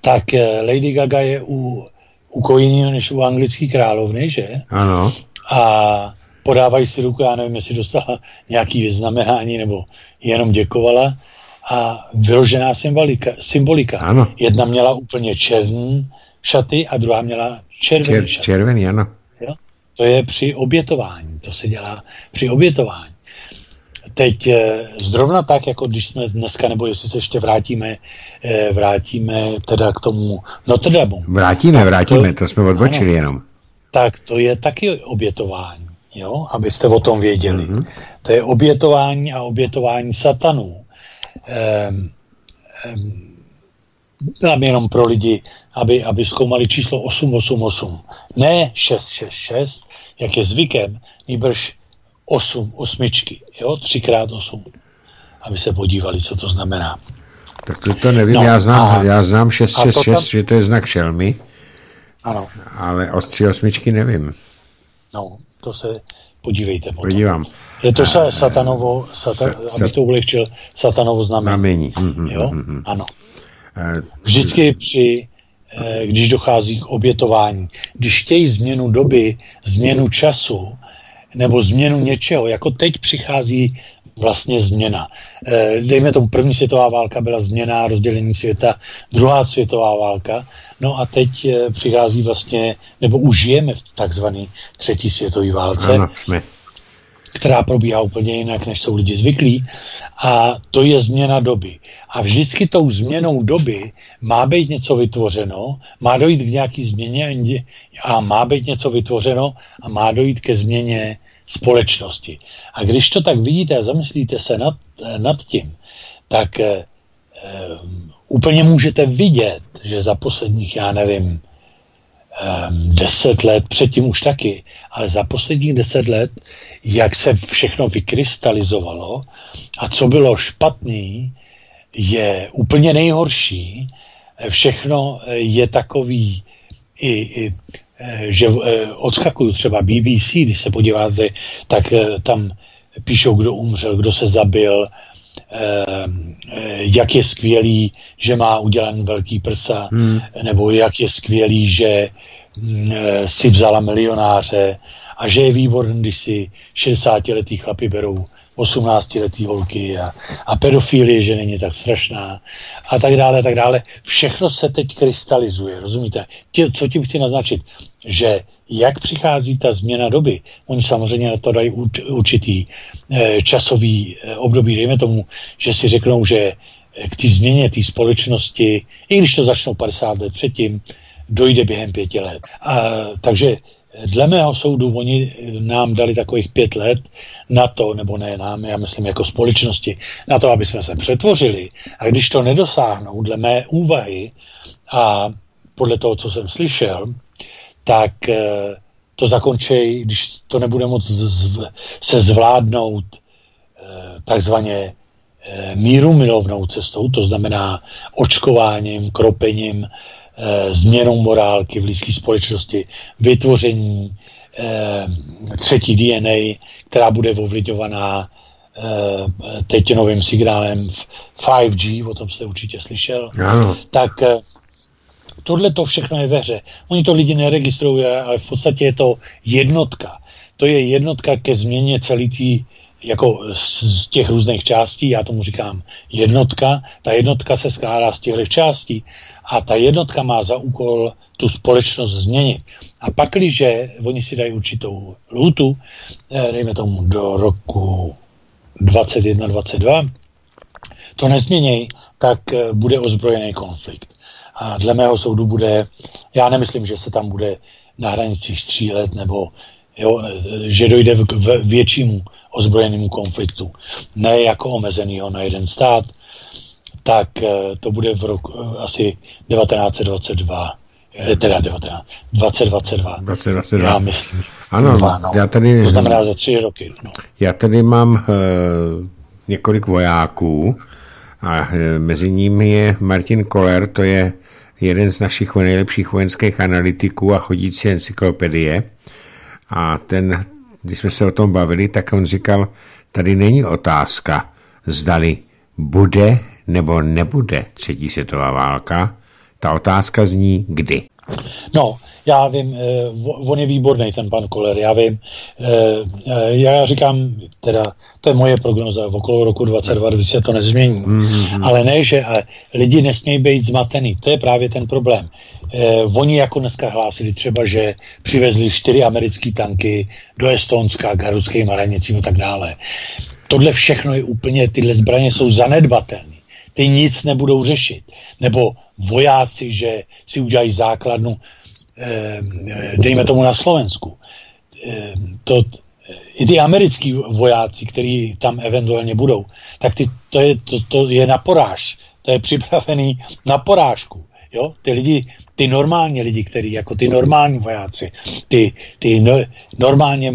tak eh, Lady Gaga je u, u jiného než u anglické královny, že? Ano. A podávají si ruku, já nevím, jestli dostala nějaký vyznamenání nebo jenom děkovala. A vyložená symbolika. symbolika. Ano. Jedna měla úplně černý šaty a druhá měla červený Čer, šaty. Červený, ano. To je při obětování. To se dělá při obětování. Teď eh, zrovna tak, jako když jsme dneska, nebo jestli se ještě vrátíme, eh, vrátíme teda k tomu Notre Dame. Vrátíme, vrátíme, to, to jsme odbočili ano, jenom. Tak to je taky obětování, jo, abyste o tom věděli. Mm-hmm. To je obětování a obětování satanů. Ehm, ehm, jenom pro lidi, aby, aby zkoumali číslo 888. Ne 666, jak je zvykem, nýbrž 8, osmičky, jo, 3x8, aby se podívali, co to znamená. Tak to, to nevím, no, já, znám, a, já znám 666, tam, že to je znak šelmy, ano. ale o tři osmičky nevím. No, to se podívejte potom. Podívám. Je to a, satanovo, sata, sa, aby to ulehčil, satanovo znamení. znamení. Mm-hmm, jo? Mm-hmm. Ano. Eh, Vždycky při, když dochází k obětování, když chtějí změnu doby, změnu času, nebo změnu něčeho, jako teď přichází vlastně změna. Eh, dejme tomu, první světová válka byla změna rozdělení světa, druhá světová válka, no a teď přichází vlastně, nebo už žijeme v takzvané třetí světové válce. Ano, jsme která probíhá úplně jinak, než jsou lidi zvyklí. A to je změna doby. A vždycky tou změnou doby má být něco vytvořeno, má dojít k nějaký změně a má být něco vytvořeno a má dojít ke změně společnosti. A když to tak vidíte a zamyslíte se nad, nad tím, tak eh, úplně můžete vidět, že za posledních, já nevím, deset let, předtím už taky, ale za posledních deset let, jak se všechno vykrystalizovalo a co bylo špatný, je úplně nejhorší. Všechno je takový, i, i, eh, že eh, odskakuju třeba BBC, když se podíváte, tak eh, tam píšou, kdo umřel, kdo se zabil, jak je skvělý, že má udělan velký prsa, hmm. nebo jak je skvělý, že mm, si vzala milionáře a že je výborný, když si 60-letý chlapi berou 18-letý holky a, a pedofilie, že není tak strašná a tak dále, tak dále. Všechno se teď krystalizuje, rozumíte? Tě, co tím chci naznačit? Že jak přichází ta změna doby, oni samozřejmě na to dají určitý eh, časový eh, období, dejme tomu, že si řeknou, že k té změně té společnosti, i když to začnou 50 let předtím, dojde během pěti let. A, takže dle mého soudu oni nám dali takových pět let na to, nebo ne nám, já myslím jako společnosti, na to, aby jsme se přetvořili. A když to nedosáhnou, dle mé úvahy a podle toho, co jsem slyšel, tak eh, to zakončí, když to nebude moc se zvládnout eh, takzvaně Eh, míru milovnou cestou, to znamená očkováním, kropením, změnou morálky v lidské společnosti, vytvoření třetí DNA, která bude ovlivňovaná teď novým signálem 5G, o tom jste určitě slyšel, ano. tak tohle to všechno je ve hře. Oni to lidi neregistrují, ale v podstatě je to jednotka. To je jednotka ke změně celé té jako z těch různých částí, já tomu říkám jednotka, ta jednotka se skládá z těch částí a ta jednotka má za úkol tu společnost změnit. A pak, když oni si dají určitou lhutu, eh, dejme tomu do roku 21-22, to nezměněj, tak eh, bude ozbrojený konflikt. A dle mého soudu bude, já nemyslím, že se tam bude na hranicích střílet, nebo jo, že dojde k většímu ozbrojenému konfliktu. Ne jako omezenýho na jeden stát, tak eh, to bude v roku eh, asi 1922 eh, teda 19, 2022. 2022. Já myslím. Ano, dva, no. já tady... To znamená za tři roky. No. Já tady mám uh, několik vojáků a uh, mezi nimi je Martin Koller, to je jeden z našich nejlepších vojenských analytiků a chodící encyklopedie. A ten když jsme se o tom bavili, tak on říkal, tady není otázka, zdali bude nebo nebude třetí světová válka, ta otázka zní kdy. No, já vím, eh, on je výborný, ten pan Koller, já vím. Eh, eh, já říkám, teda, to je moje prognoza, v okolo roku 2020 se to nezmění. Mm-hmm. Ale ne, že lidi nesmějí být zmatený, to je právě ten problém. Oni jako dneska hlásili třeba, že přivezli čtyři americké tanky do Estonska k ruským hranicím a tak dále. Tohle všechno je úplně, tyhle zbraně jsou zanedbatelné ty nic nebudou řešit. Nebo vojáci, že si udělají základnu, eh, dejme tomu na Slovensku. Eh, to, I ty americký vojáci, kteří tam eventuálně budou, tak ty, to, je, to, to je na poráž. To je připravený na porážku. Jo? Ty lidi, ty normální lidi, kteří jako ty normální vojáci, ty, ty no, normálně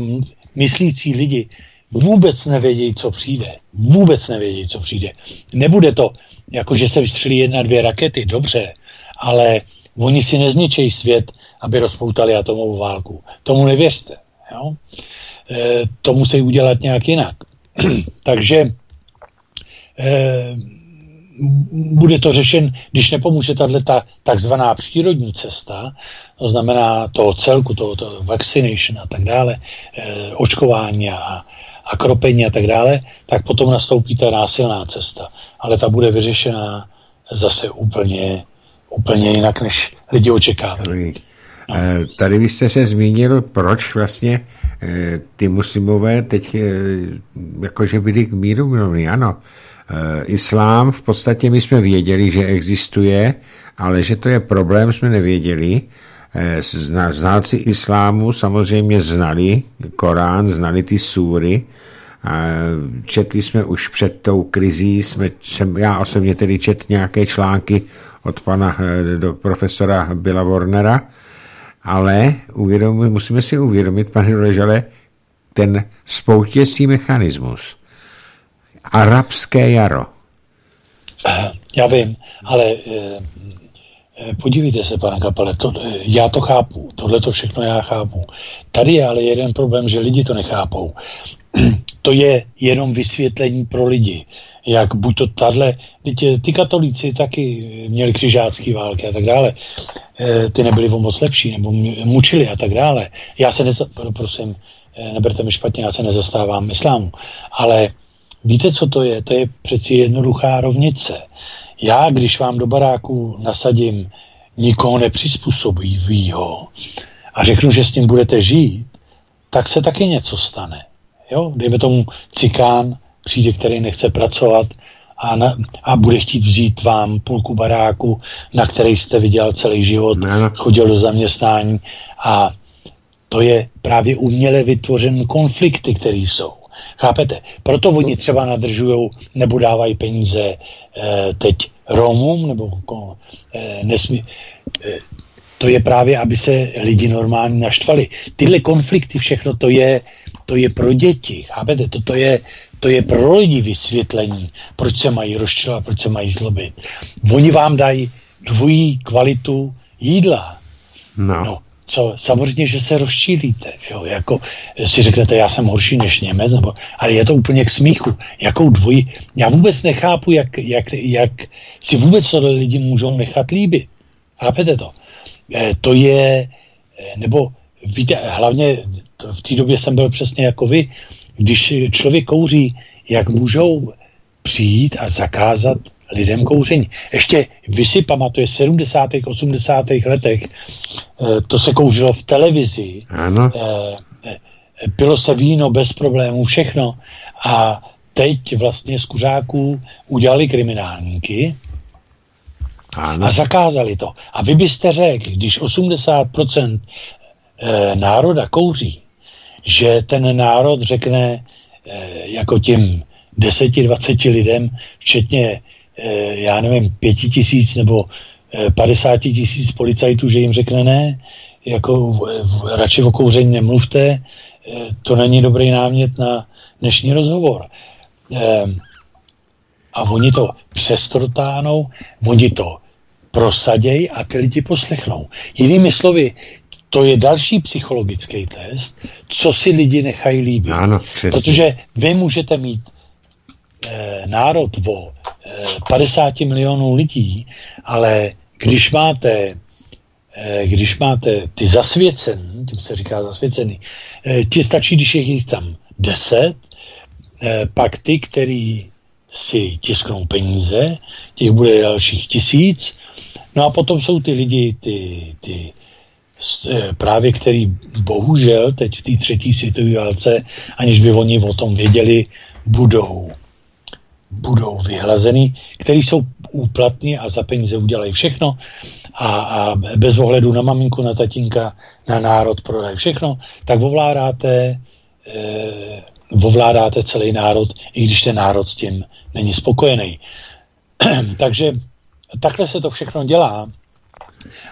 myslící lidi, vůbec nevědějí, co přijde. Vůbec nevědějí, co přijde. Nebude to, jako že se vystřelí jedna, dvě rakety, dobře, ale oni si nezničejí svět, aby rozpoutali atomovou válku. Tomu nevěřte. Jo? E, to musí udělat nějak jinak. Takže e, bude to řešen, když nepomůže tahle ta takzvaná přírodní cesta, to znamená toho celku, toho, toho vaccination a tak dále, e, očkování a, a kropení a tak dále, tak potom nastoupí ta násilná cesta. Ale ta bude vyřešená zase úplně, úplně jinak, než lidi očekávají. Eh, tady vy jste se zmínil, proč vlastně eh, ty muslimové teď eh, jakože byli k míru mluvní. Ano, islám v podstatě my jsme věděli, že existuje, ale že to je problém, jsme nevěděli. Znalci islámu samozřejmě znali Korán, znali ty súry, Četli jsme už před tou krizí, jsme, jsem, já osobně tedy čet nějaké články od pana eh, do profesora Billa Warnera, ale uvědomit, musíme si uvědomit, pane Ležale, ten spoutěcí mechanismus. Arabské jaro. Já vím, ale eh, Eh, podívejte se, pane Kapele, to, eh, já to chápu, tohle to všechno já chápu. Tady je ale jeden problém, že lidi to nechápou. to je jenom vysvětlení pro lidi. Jak buď to tadle, ty katolíci taky měli křižácký války a tak dále. Eh, ty nebyli o moc lepší, nebo mučili a tak dále. Já se, neza, prosím, neberte mi špatně, já se nezastávám islámu. Ale víte, co to je? To je přeci jednoduchá rovnice já, když vám do baráku nasadím nikoho nepřizpůsobivýho a řeknu, že s tím budete žít, tak se taky něco stane. Jo? Dejme tomu cikán, přijde, který nechce pracovat a, na, a bude chtít vzít vám půlku baráku, na který jste viděl celý život, ne. chodil do zaměstnání a to je právě uměle vytvořen konflikty, které jsou. Chápete? Proto oni třeba nadržují nebo dávají peníze e, teď Romům, nebo e, nesmí, e, to je právě, aby se lidi normálně naštvali. Tyhle konflikty, všechno to je, to je pro děti, chápete? To, to, je, to je pro lidi vysvětlení, proč se mají rozčilovat, proč se mají zlobit. Oni vám dají dvojí kvalitu jídla. No. no co, samozřejmě, že se rozčílíte, jo, jako si řeknete, já jsem horší než Němec, nebo, ale je to úplně k smíchu, jakou dvojí, já vůbec nechápu, jak, jak, jak si vůbec tohle lidi můžou nechat líbit, chápete to? E, to je, e, nebo víte, hlavně to, v té době jsem byl přesně jako vy, když člověk kouří, jak můžou přijít a zakázat lidem kouření. Ještě vy si pamatuje, v 70. 80. letech eh, to se kouřilo v televizi, ano. Eh, eh, pilo se víno bez problémů, všechno. A teď vlastně z kuřáků udělali kriminálníky ano. a zakázali to. A vy byste řekl, když 80% národa kouří, že ten národ řekne jako tím 10-20 lidem, včetně já nevím, pěti tisíc nebo eh, padesáti tisíc policajtů, že jim řekne ne, jako radši o kouření nemluvte, eh, to není dobrý námět na dnešní rozhovor. A oni to přestrotánou, oni to prosadějí a ty lidi poslechnou. Jinými slovy, to je další psychologický test, co si lidi nechají líbit. Ano, Protože vy můžete mít národ o 50 milionů lidí, ale když máte když máte ty zasvěcený, tím se říká zasvěcený, ti stačí, když je jich tam deset, pak ty, který si tisknou peníze, těch bude dalších tisíc, no a potom jsou ty lidi, ty, ty Eh, právě který bohužel teď v té třetí světové válce, aniž by oni o tom věděli, budou budou vyhlazený, který jsou úplatní a za peníze udělají všechno a, a bez ohledu na maminku, na tatínka, na národ prodají všechno, tak ovládáte, eh, ovládáte celý národ, i když ten národ s tím není spokojený. Takže takhle se to všechno dělá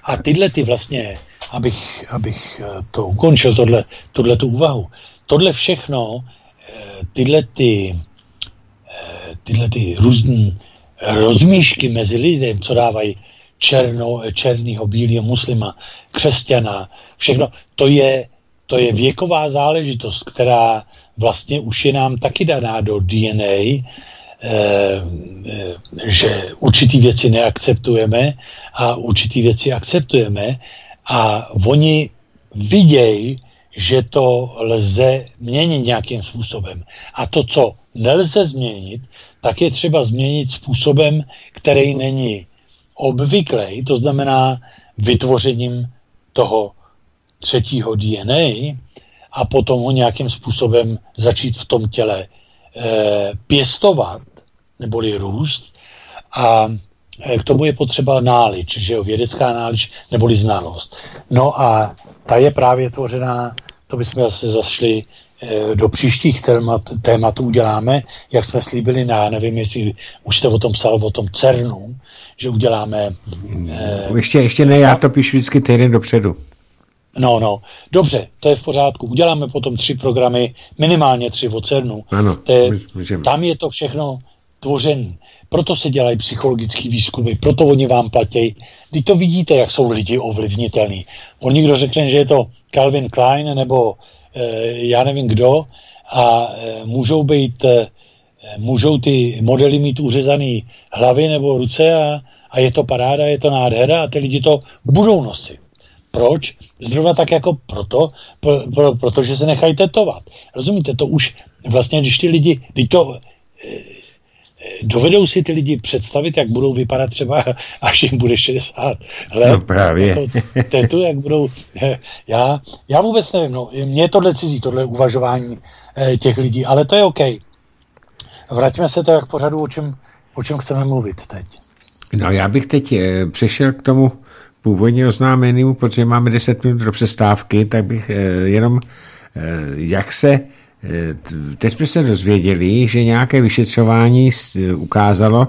a tyhle ty vlastně abych, abych eh, to ukončil, tohle, tohle tu úvahu. Tohle všechno, eh, tyhle ty, tyhle ty různé rozmíšky mezi lidem, co dávají černo, černýho, bílého muslima, křesťana, všechno, to je, to je věková záležitost, která vlastně už je nám taky daná do DNA, že určitý věci neakceptujeme a určitý věci akceptujeme a oni vidějí, že to lze měnit nějakým způsobem. A to, co nelze změnit, tak je třeba změnit způsobem, který není obvyklý, to znamená vytvořením toho třetího DNA a potom ho nějakým způsobem začít v tom těle e, pěstovat, neboli růst a Eh, k tomu je potřeba nálič, že jo, vědecká nálič neboli znalost. No a ta je právě tvořená, to bychom zase zašli do příštích témat, tématů uděláme, jak jsme slíbili na, nevím, jestli už jste o tom psal, o tom CERNu, že uděláme... Eh, ještě, ještě ne, já to píšu vždycky týden dopředu. No, no, dobře, to je v pořádku. Uděláme potom tři programy, minimálně tři o CERNu. Ano, je, tam je to všechno tvořené proto se dělají psychologické výzkumy, proto oni vám platí. Když to vidíte, jak jsou lidi ovlivnitelní. On někdo řekne, že je to Calvin Klein nebo já nevím kdo a e, můžou být, e, můžou ty modely mít uřezané hlavy nebo ruce a, a je to paráda, je to nádhera a ty lidi to budou nosit. Proč? Zrovna tak jako proto, pro, pro, protože se nechají tetovat. Rozumíte, to už vlastně, když ty lidi, když to, dovedou si ty lidi představit, jak budou vypadat třeba, až jim bude 60 let. No právě. Jako tetu, jak budou, já, já vůbec nevím, no, mně je tohle cizí, tohle uvažování eh, těch lidí, ale to je OK. Vraťme se to jak pořadu, o čem, o čem chceme mluvit teď. No já bych teď eh, přešel k tomu původně oznámenému, protože máme 10 minut do přestávky, tak bych eh, jenom, jak se Eh, teď jsme se dozvěděli, že nějaké vyšetřování ukázalo,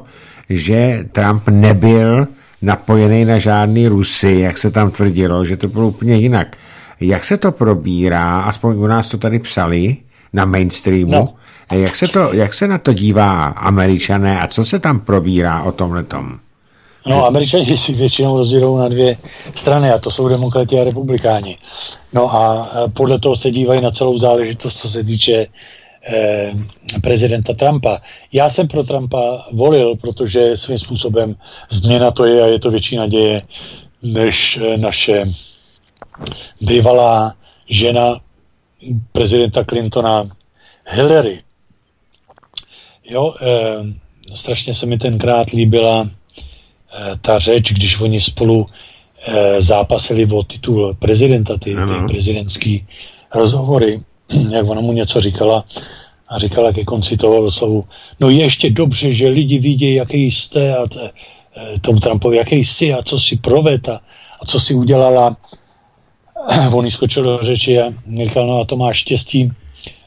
že Trump nebyl napojený na žádný Rusy, jak se tam tvrdilo, že to bylo úplně jinak. Jak se to probírá, aspoň u nás to tady psali, na mainstreamu, no. jak, se to, jak se na to dívá američané a co se tam probírá o tomhle tom? No, američani si většinou rozdělou na dvě strany a to jsou demokrati a republikáni. No a podle toho se dívají na celou záležitost, co se týče eh, prezidenta Trumpa. Já jsem pro Trumpa volil, protože svým způsobem změna to je a je to větší naděje, než eh, naše bývalá žena prezidenta Clintona Hillary. Jo, eh, strašně se mi tenkrát líbila ta řeč, když oni spolu eh, zápasili o titul prezidenta, ty, ty prezidentský rozhovory, jak ona mu něco říkala a říkala ke konci toho slovu, no je ještě dobře, že lidi vidí, jaký jste a t, eh, tomu Trumpovi, jaký jsi a co si proved a, a co si udělala. On skočil do řeči a říkal, no a to máš štěstí,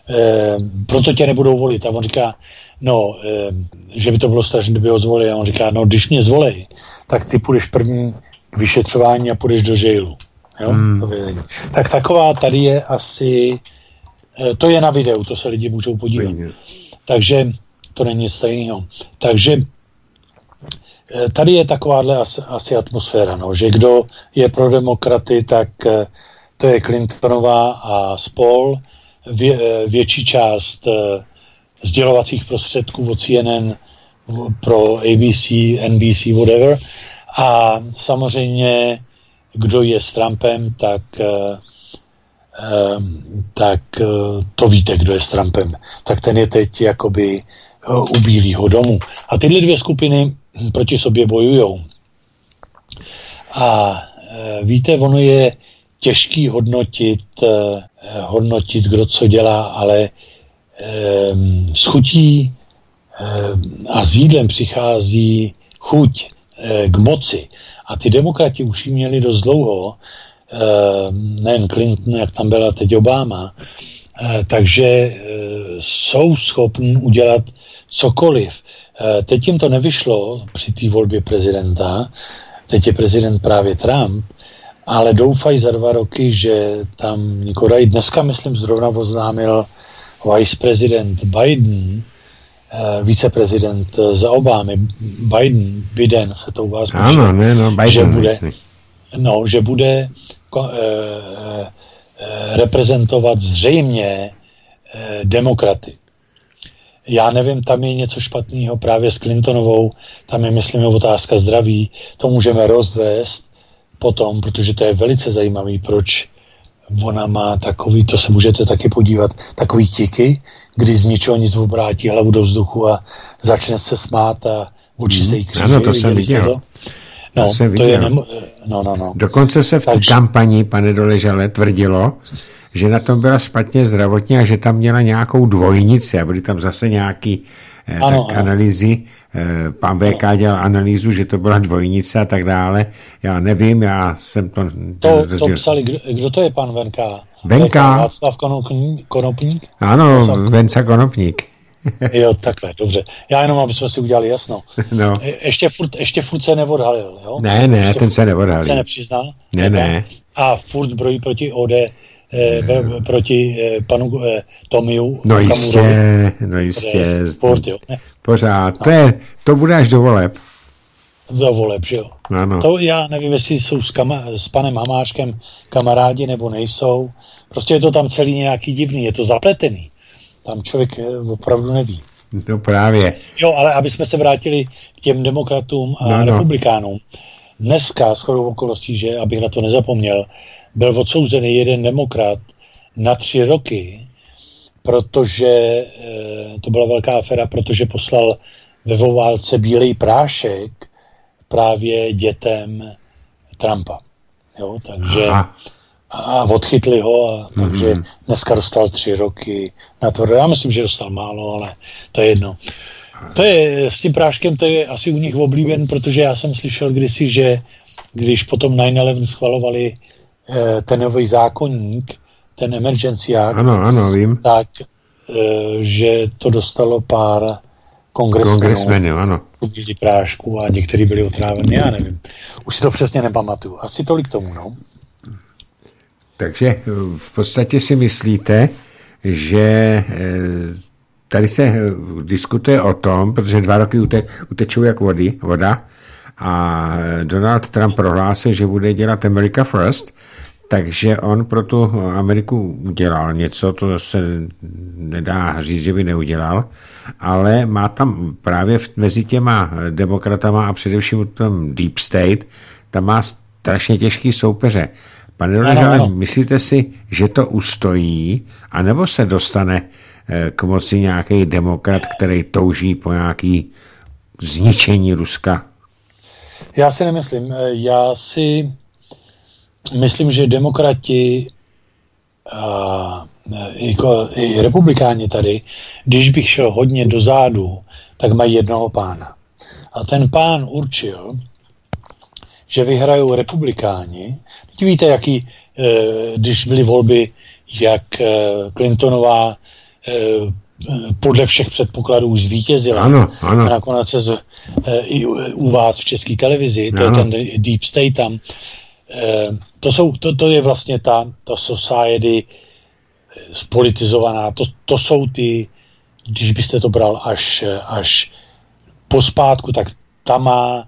eh, proto tě nebudou volit. A on říká, no, eh, že by to bylo strašné, kdyby ho zvolili. A on říká, no, když mě zvolej, tak ty půjdeš první k vyšetřování a půjdeš do žailu. Jo? Hmm. Tak taková tady je asi, eh, to je na videu, to se lidi můžou podívat. Hmm. Takže to není nic stejného. Takže eh, tady je takováhle asi, asi atmosféra, no, že kdo je pro demokraty, tak to je Clintonová a spol. Vě, větší část sdělovacích prostředků od CNN pro ABC, NBC, whatever. A samozřejmě kdo je s Trumpem, tak, tak to víte, kdo je s Trumpem. Tak ten je teď jakoby u Bílého domu. A tyhle dvě skupiny proti sobě bojují. A víte, ono je těžký hodnotit, hodnotit, kdo co dělá, ale s chutí a s jídlem přichází chuť k moci. A ty demokrati už ji měli dost dlouho, nejen Clinton, jak tam byla teď Obama, takže jsou schopni udělat cokoliv. Teď jim to nevyšlo při té volbě prezidenta, teď je prezident právě Trump, ale doufají za dva roky, že tam Nikolaj dneska, myslím, zrovna oznámil viceprezident Biden, eh, viceprezident za Obámy, Biden, Biden se to u vás Ano, ne, no, Biden, že bude, no, že bude ko, eh, eh, reprezentovat zřejmě eh, demokraty. Já nevím, tam je něco špatného právě s Clintonovou, tam je, myslím, otázka zdraví, to můžeme rozvést potom, protože to je velice zajímavý, proč ona má takový, to se můžete taky podívat, takový tiky, kdy z ničeho nic obrátí hlavu do vzduchu a začne se smát a oči se jí kříží. Ano, to jsem viděl. To? No, to, jsem to viděl. je nemo... no, no, no. Dokonce se v té Takže... kampani, pane Doležale, tvrdilo, že na tom byla špatně zdravotně a že tam měla nějakou dvojnici a byly tam zase nějaký ano, tak ano. analýzy. Eh, pan VK dělal analýzu, že to byla dvojnice a tak dále. Já nevím, já jsem to... To, to psali, kdo, kdo to je pan VK? VK. Václav Konopník? Ano, Venca Konopník. jo, takhle, dobře. Já jenom, aby jsme si udělali jasno. No. Je, ještě, furt, ještě furt se neodhalil, jo? Ne, ne, ještě ten se neodhalil. Se nepřiznal? Ne, ne. A furt brojí proti OD eh, proti eh, panu eh, Tomiu. No jistě, no jistě. Sport, jo. Ne? Pořád, no. to, je, to bude až do voleb. Do voleb, že jo. Ano. To já nevím, jestli jsou s, kama, s panem Hamáčkem kamarádi nebo nejsou. Prostě je to tam celý nějaký divný, je to zapletený. Tam člověk eh, opravdu neví. No právě. Jo, ale aby jsme se vrátili k těm demokratům a no, no. Dneska, shodou okolností, že, abych na to nezapomněl, byl odsouzený jeden demokrat na tři roky, protože e, to byla velká afera, protože poslal ve volválce bílej prášek právě dětem Trumpa. Jo, takže Aha. a odchytli ho, a, takže mm-hmm. dneska dostal tři roky na to. Já myslím, že dostal málo, ale to je jedno. To je, s tím práškem to je asi u nich oblíben, protože já jsem slyšel kdysi, že když potom 9-11 schvalovali Eh, ten nový zákonník, ten emergency act, ano, ano, vím. tak eh, že to dostalo pár kongresmenů. Kongresmenů, ano. Byli prášku a někteří byli otráveni, já nevím. Už si to přesně nepamatuju. Asi tolik tomu, no. Takže eh, v podstatě si myslíte, že tady se diskutuje o tom, protože dva roky ute, utečou jak vody, voda, a Donald Trump prohlásil, že bude dělat America First, takže on pro tu Ameriku udělal něco, to se nedá říct, že by neudělal, ale má tam právě mezi těma demokratama a především tom Deep State, tam má strašně těžký soupeře. Pane Doležale, myslíte si, že to ustojí, anebo se dostane eh, k moci nějaký demokrat, který touží po nějaký zničení Ruska? Já si nemyslím. Já si myslím, že demokrati a jako i republikáni tady, když bych šel hodně do zádu, tak mají jednoho pána. A ten pán určil, že vyhrajou republikáni. Teď víte, jaký, když byly volby, jak Clintonová podle všech předpokladů zvítězila. Ano, ano. A nakonec se i u vás v české televizi, to ano. je ten Deep State tam, to, jsou, to, to je vlastně ta, ta society spolitizovaná, to, to jsou ty, když byste to bral až, až pospátku, tak tam má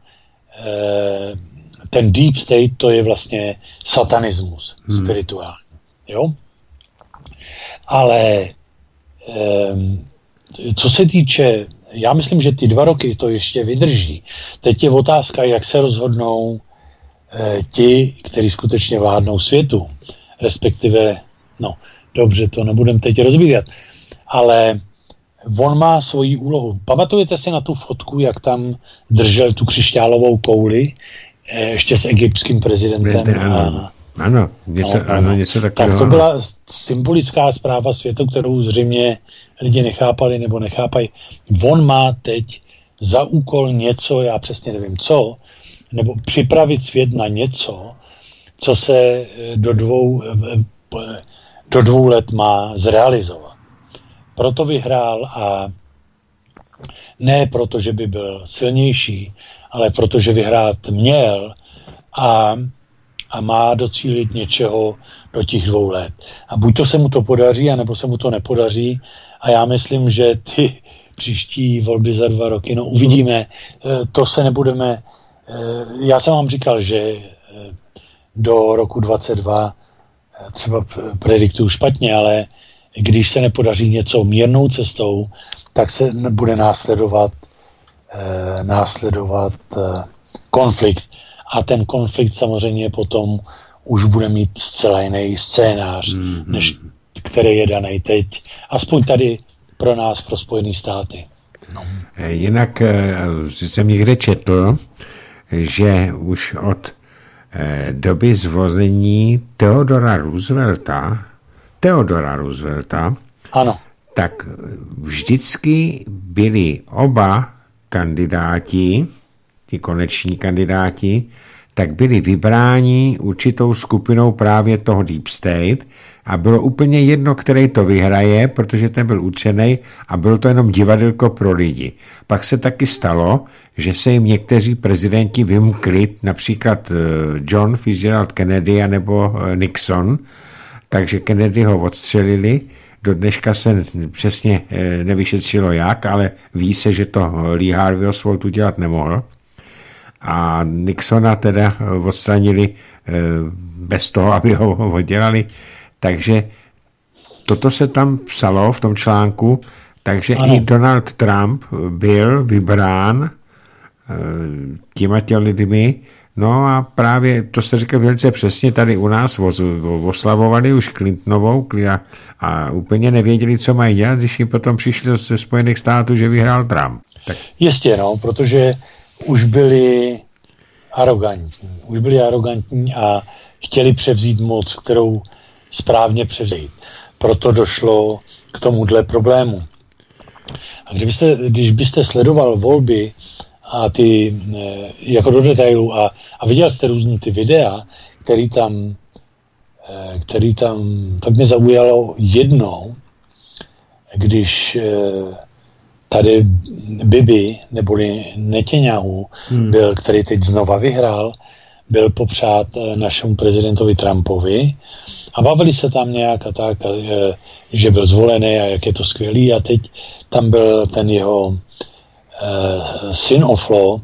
ten deep state, to je vlastně satanismus hmm. spirituální. Jo? Ale co se týče, já myslím, že ty dva roky to ještě vydrží. Teď je otázka, jak se rozhodnou eh, ti, kteří skutečně vládnou světu, respektive, no, dobře, to nebudem teď rozbírat, ale on má svoji úlohu. Pamatujete si na tu fotku, jak tam držel tu křišťálovou kouli ještě s egyptským prezidentem? Ano, ano, něco, ano, ano, něco takového. Tak to byla symbolická zpráva světu, kterou zřejmě lidi nechápali nebo nechápají. On má teď za úkol něco, já přesně nevím co, nebo připravit svět na něco, co se eh, do dvou, eh, do dvou let má zrealizovat. Proto vyhrál a ne proto, že by byl silnější, ale proto, že vyhrát měl a, a má docílit něčeho do těch dvou let. A buď to se mu to podaří, anebo se mu to nepodaří. A já myslím, že ty příští volby za dva roky, no uvidíme, e, to se nebudeme, e, já jsem vám říkal, že e, do roku 22 třeba prediktuju špatně, ale když se nepodaří něco mírnou cestou, tak se bude následovat, následovat eh, konflikt. A ten konflikt samozřejmě potom už bude mít zcela jiný scénář, mm-hmm. než který je daný teď. Aspoň tady pro nás, pro Spojené státy. No. Eh, jinak eh, jsem někde četl, že už od eh, doby zvození Theodora Roosevelta Teodora Roosevelta, ano. tak vždycky byli oba kandidáti, ti koneční kandidáti, tak byli vybráni určitou skupinou právě toho Deep State a bylo úplně jedno, který to vyhraje, protože ten byl učený a bylo to jenom divadelko pro lidi. Pak se taky stalo, že se jim někteří prezidenti vymkli, například eh, John Fitzgerald Kennedy nebo eh, Nixon, takže Kennedy ho odstřelili. Do dneška se přesně eh, nevyšetřilo jak, ale ví se, že to Lee Harvey Oswald udělat nemohl. A Nixona teda odstranili eh, bez toho, aby ho oddělali. Takže toto se tam psalo v tom článku, takže ano. i Donald Trump byl vybrán eh, těma těmi lidmi, No a právě to se říká velice přesně, tady u nás oslavovali už Clintonovou a, a úplně nevěděli, co mají dělat, když jim potom přišli ze Spojených států, že vyhrál Trump. Tak. Jistě, no, protože už byli arrogantní. Už byli arrogantní a chtěli převzít moc, kterou správně převzít. Proto došlo k tomuhle problému. A kdybyste, když byste sledoval volby a ty eh, jako do detailu a, a viděl jste různý ty videa, který tam, eh, který tam, tak mě zaujalo jednou, když eh, tady Bibi, neboli Netanyahu, hmm. byl, který teď znova vyhrál, byl popřát našemu prezidentovi Trumpovi. A bavili se tam nějak a tak, a, že byl zvolený a jak je to skvělý. A teď tam byl ten jeho syn Oflo, uh,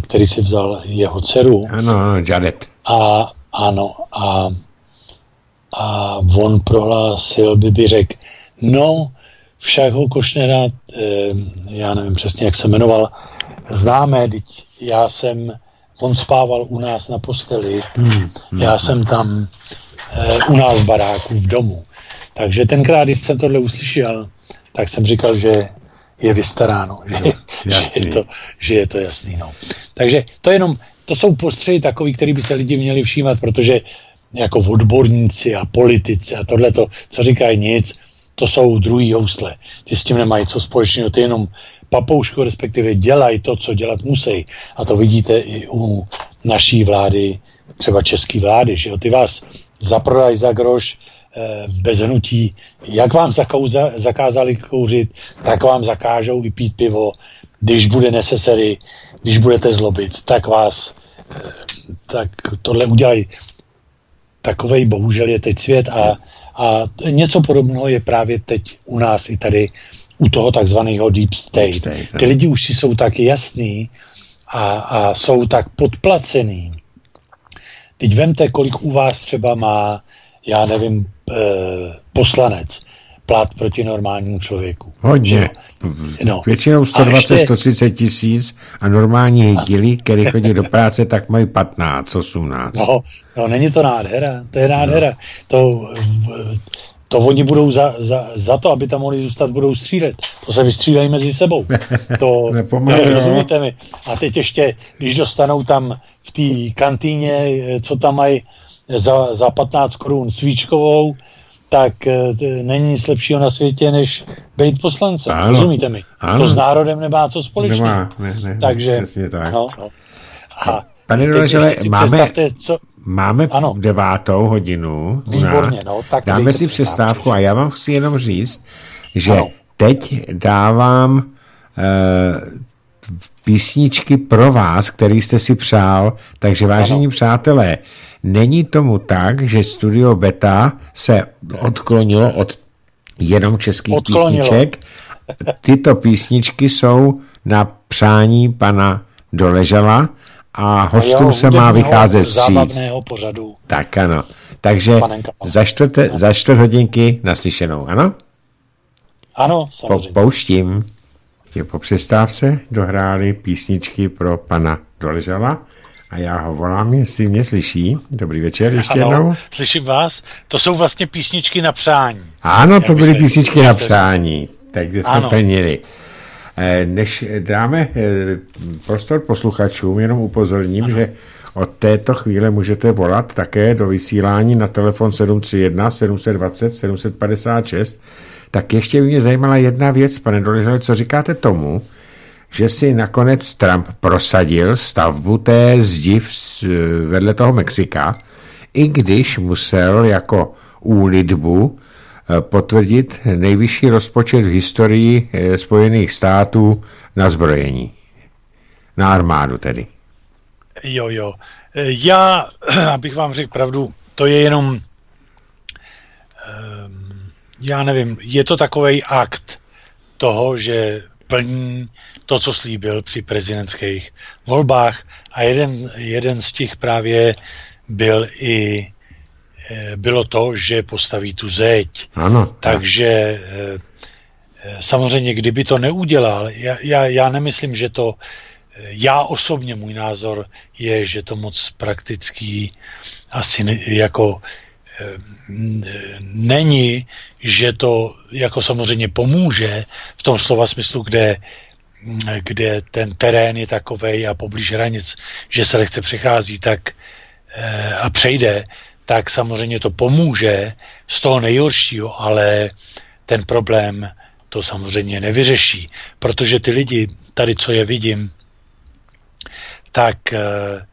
který si vzal jeho dceru. Ano, ano, Janet. A ano, a, a on prohlásil, by by řekl, no, však ho Košnera, uh, já nevím přesně, jak se jmenoval, známe, teď já jsem, on spával u nás na posteli, hmm, hmm. já jsem tam uh, u nás v baráku, v domu. Takže tenkrát, když jsem tohle uslyšel, tak jsem říkal, že je vystaráno, že, že, je, to, že je to jasný. No. Takže to jenom, to jsou postřehy takový, který by se lidi měli všímat, protože jako odborníci a politici a tohle, co říkají nic, to jsou druhý housle. Ty s tím nemají co společného, ty jenom papoušku, respektive dělají to, co dělat musí. A to vidíte i u naší vlády, třeba české vlády, že jo? Ty vás zaprodají za groš, bez hnutí, jak vám zakouza, zakázali kouřit, tak vám zakážou vypít pivo, když bude necessary, když budete zlobit, tak vás, eh, tak tohle udělají. Takovej bohužel je teď svět a, a něco podobného je právě teď u nás i tady u toho takzvaného deep state. state Ty lidi už si jsou tak jasný a, a jsou tak podplacený. Teď vemte, kolik u vás třeba má já nevím, eh, poslanec. plat proti normálnímu člověku. Hodně. No. Většinou 120, ještě... 130 tisíc a normální hygili, který chodí do práce, tak mají 15, 18. No, no není to nádhera, to je nádhera. No. To, to oni budou za, za, za to, aby tam mohli zůstat, budou střílet. To se vystřílejí mezi sebou. To, to rozumíte mi. A teď ještě, když dostanou tam v té kantýně, co tam mají za, za 15 korun svíčkovou, tak eh, není nic lepšího na světě, než být poslancem. Ano. Rozumíte mi? Ano. To s národem nemá co společného. Nemá, ne, ne, Takže, tak. No, no. A Pane Doležele, máme, co... máme ano. devátou hodinu Výborně, no, tak Dáme si přestávku a já vám chci jenom říct, že ano. teď dávám uh, písničky pro vás, který jste si přál, takže vážení ano. přátelé, Není tomu tak, že studio Beta se odklonilo od jenom českých odklonilo. písniček. Tyto písničky jsou na přání pana Doležela a hostům se má vycházet vstříc. pořadu. Tak ano. Takže za čtvrt, za čtvrt hodinky naslyšenou, ano? Ano, samozřejmě. Po, pouštím. Po přestávce dohráli písničky pro pana Doležela a já ho volám, jestli mě slyší. Dobrý večer ještě ano, jednou. slyším vás. To jsou vlastně písničky na přání. Ano, to byly písničky na přání. Takže jsme ano. plnili. Eh, než dáme eh, prostor posluchačům, jenom upozorním, ano. že od této chvíle můžete volat také do vysílání na telefon 731 720 756. Tak ještě by mě zajímala jedna věc, pane Doležele, co říkáte tomu, že si nakonec Trump prosadil stavbu té zdi vedle toho Mexika, i když musel jako úlitbu eh, potvrdit nejvyšší rozpočet v historii eh, Spojených států na zbrojení. Na armádu tedy. Jo, jo. Eh, já, abych vám řekl pravdu, to je jenom, ehm, já nevím, je to takový akt toho, že plní to, co slíbil při prezidentských volbách a jeden, jeden z těch právě byl i eh, bylo to, že postaví tu zeď. Ano. Takže eh, eh, samozřejmě, kdyby to neudělal, já, já, já nemyslím, že to, já osobně můj názor je, že to moc praktický asi ne, jako není, že to jako samozřejmě pomůže v tom slova smyslu, kde kde ten terén je takový a poblíž hranic, že se lehce přechází tak eh, a přejde, tak samozřejmě to pomůže z toho nejhoršího, ale ten problém to samozřejmě nevyřeší, protože ty lidi, tady co je vidím, tak eh, eh,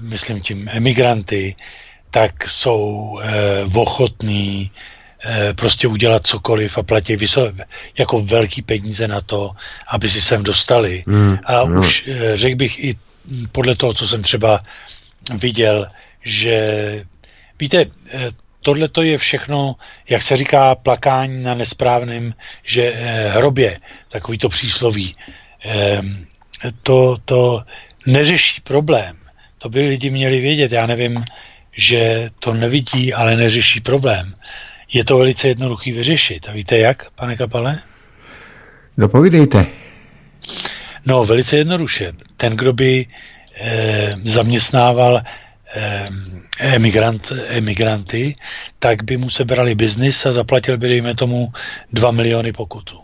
myslím tím emigranty, tak jsou ochotní Eh, prostě udělat cokoliv a platí vyso- jako velký peníze na to, aby si sem dostali. Mm, a no. už eh, řekl bych i podle toho, co jsem třeba viděl, že víte, eh, tohle to je všechno, jak se říká, plakání na nesprávném že hrobě, takový to přísloví. Ehm, to, to neřeší problém. To by lidi měli vědět. Já nevím, že to nevidí, ale neřeší problém je to velice jednoduchý vyřešit. A víte jak, pane Kapale? Dopovídejte. No, velice jednoduše. Ten, kdo by e, zaměstnával e, emigrant, emigranty, tak by mu sebrali biznis a zaplatil by, dejme tomu, 2 miliony pokutu.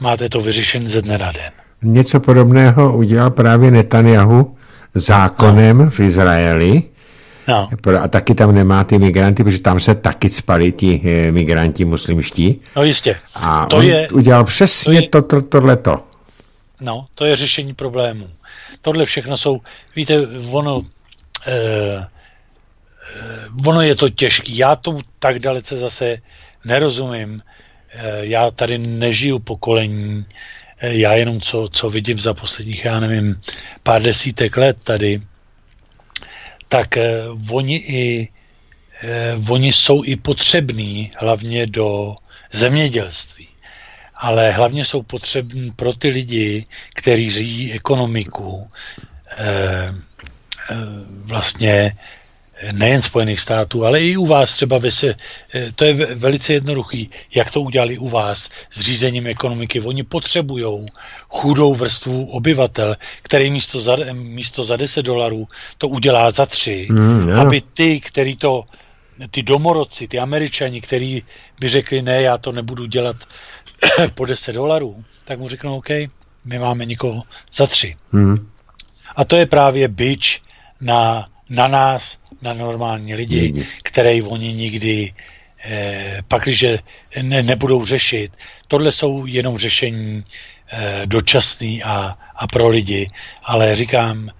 Máte to vyřešen ze dne na den. Něco podobného udělal právě Netanyahu zákonem no. v Izraeli, No. A taky tam nemá ty migranty, protože tam se taky spali ti eh, migranti muslimští. No jistě. A to on je, udělal přesně to je, to, to, tohleto. No, to je řešení problémů. Tohle všechno jsou, víte, ono, eh, eh, ono je to těžký. Já tomu tak dalece zase nerozumím. Eh, já tady nežiju pokolení, eh, já jenom co, co vidím za posledních, já nevím, pár desítek let tady, tak eh, oni, i, eh, oni jsou i potřební hlavně do zemědělství. Ale hlavně jsou potřební pro ty lidi, kteří žijí ekonomiku, eh, vlastně nejen Spojených států, ale i u vás třeba ve se, eh, to je velice jednoduchý, jak to udělali u vás s řízením ekonomiky. Oni potřebují chudou vrstvu obyvatel, který místo za, místo za 10 dolarů to udělá za 3, mm, aby ty, který to, ty domorodci, ty američani, který by řekli, ne, já to nebudu dělat po 10 dolarů, tak mu řeknou, OK, my máme někoho za 3. Mm. A to je právě byč na, na nás, na normální lidi, lidi. které oni nikdy eh, pak, když ne, nebudou řešit. Tohle jsou jenom řešení eh, dočasný a, a pro lidi, ale říkám, eh,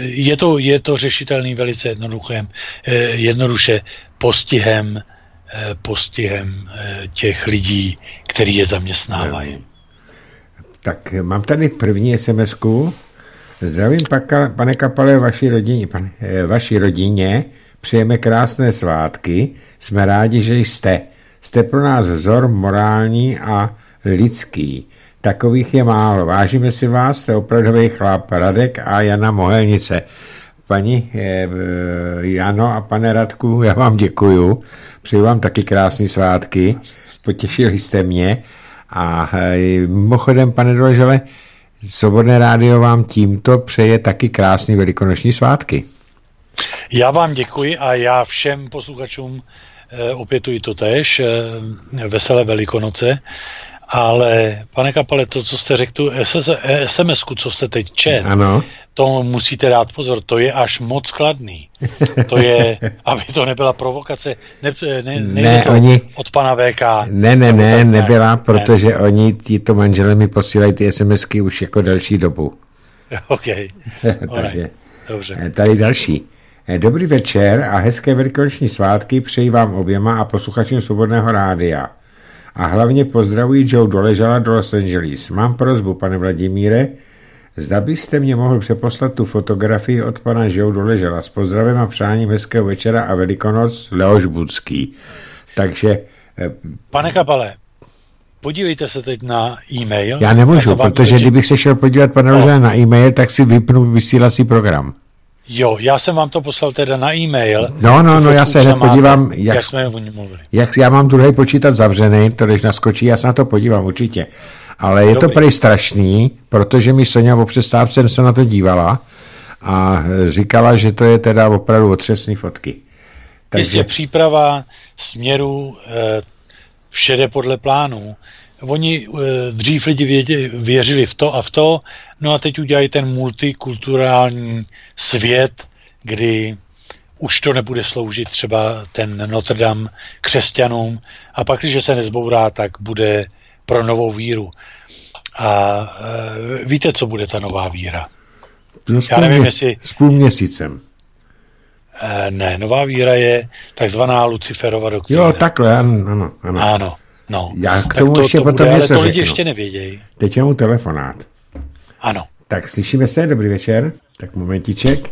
je to, je to řešitelný velice jednoduchém, eh, jednoduše postihem, eh, postihem eh, těch lidí, který je zaměstnávají. Tak mám tady první sms -ku. Zdravím, paka, pane Kapale, vaší rodině, pane, eh, vaší rodině. Přejeme krásné svátky. Jsme rádi, že jste. Jste pro nás vzor morální a lidský. Takových je málo. Vážíme si vás, jste opravdový chlap. Radek a Jana Mohelnice. Paní eh, Jano a pane Radku, já vám děkuju. Přeju vám taky krásné svátky. Potěšili jste mě. A eh, mimochodem, pane Doležele, Svobodné rádio vám tímto přeje taky krásný velikonoční svátky. Já vám děkuji a já všem posluchačům eh, opětuji to tež, eh, veselé velikonoce, ale pane Kapale, to, co jste řekl, tu sms co jste teď čet, ano. to musíte dát pozor, to je až moc kladný. To je, aby to nebyla provokace, ne, ne, ne to oni, od pana VK. Ne, ne, ne, nebyla, protože ne. oni, títo manželé mi posílají ty SMSky už jako delší dobu. OK. Takže, Dobře. Eh, tady další. Eh, dobrý večer a hezké velikonoční svátky přeji vám oběma a posluchačům Svobodného rádia. A hlavně pozdravuji Joe Doležala do Los Angeles. Mám prozbu, pane Vladimíre, zda byste mě mohl přeposlat tu fotografii od pana Joe Doležala. S pozdravem a přáním hezkého večera a velikonoc Leoš Budský. Takže... Eh, pane Kapale, podívejte se teď na e-mail. Já nemůžu, protože kdybych se šel podívat, pane no. na e-mail, tak si vypnu vysílací program. Jo, já jsem vám to poslal teda na e-mail. No, no, no, já se hned podívám, jak, jak jsme o něm mluvili. Jak, já mám druhý počítat zavřený, to když naskočí, já se na to podívám určitě. Ale je Dobrý. to prý strašný, protože mi Sonja o přestávce se na to dívala a říkala, že to je teda opravdu otřesný fotky. Takže... Je příprava směru eh, všede podle plánu. Oni eh, dřív lidi vědě, věřili v to a v to, no a teď udělají ten multikulturální svět, kdy už to nebude sloužit třeba ten Notre Dame křesťanům a pak, když se nezbourá, tak bude pro novou víru. A e, víte, co bude ta nová víra? No, Já nevím, jestli... S půl měsícem. E, ne, nová víra je takzvaná Luciferova doktrína. Jo, takhle, ano, ano. Ano, ano no. Já k tomu tak to, ještě to potom bude, ale to lidi ještě nevědějí. Teď je mu telefonát. Ano. Tak slyšíme se, dobrý večer. Tak momentiček.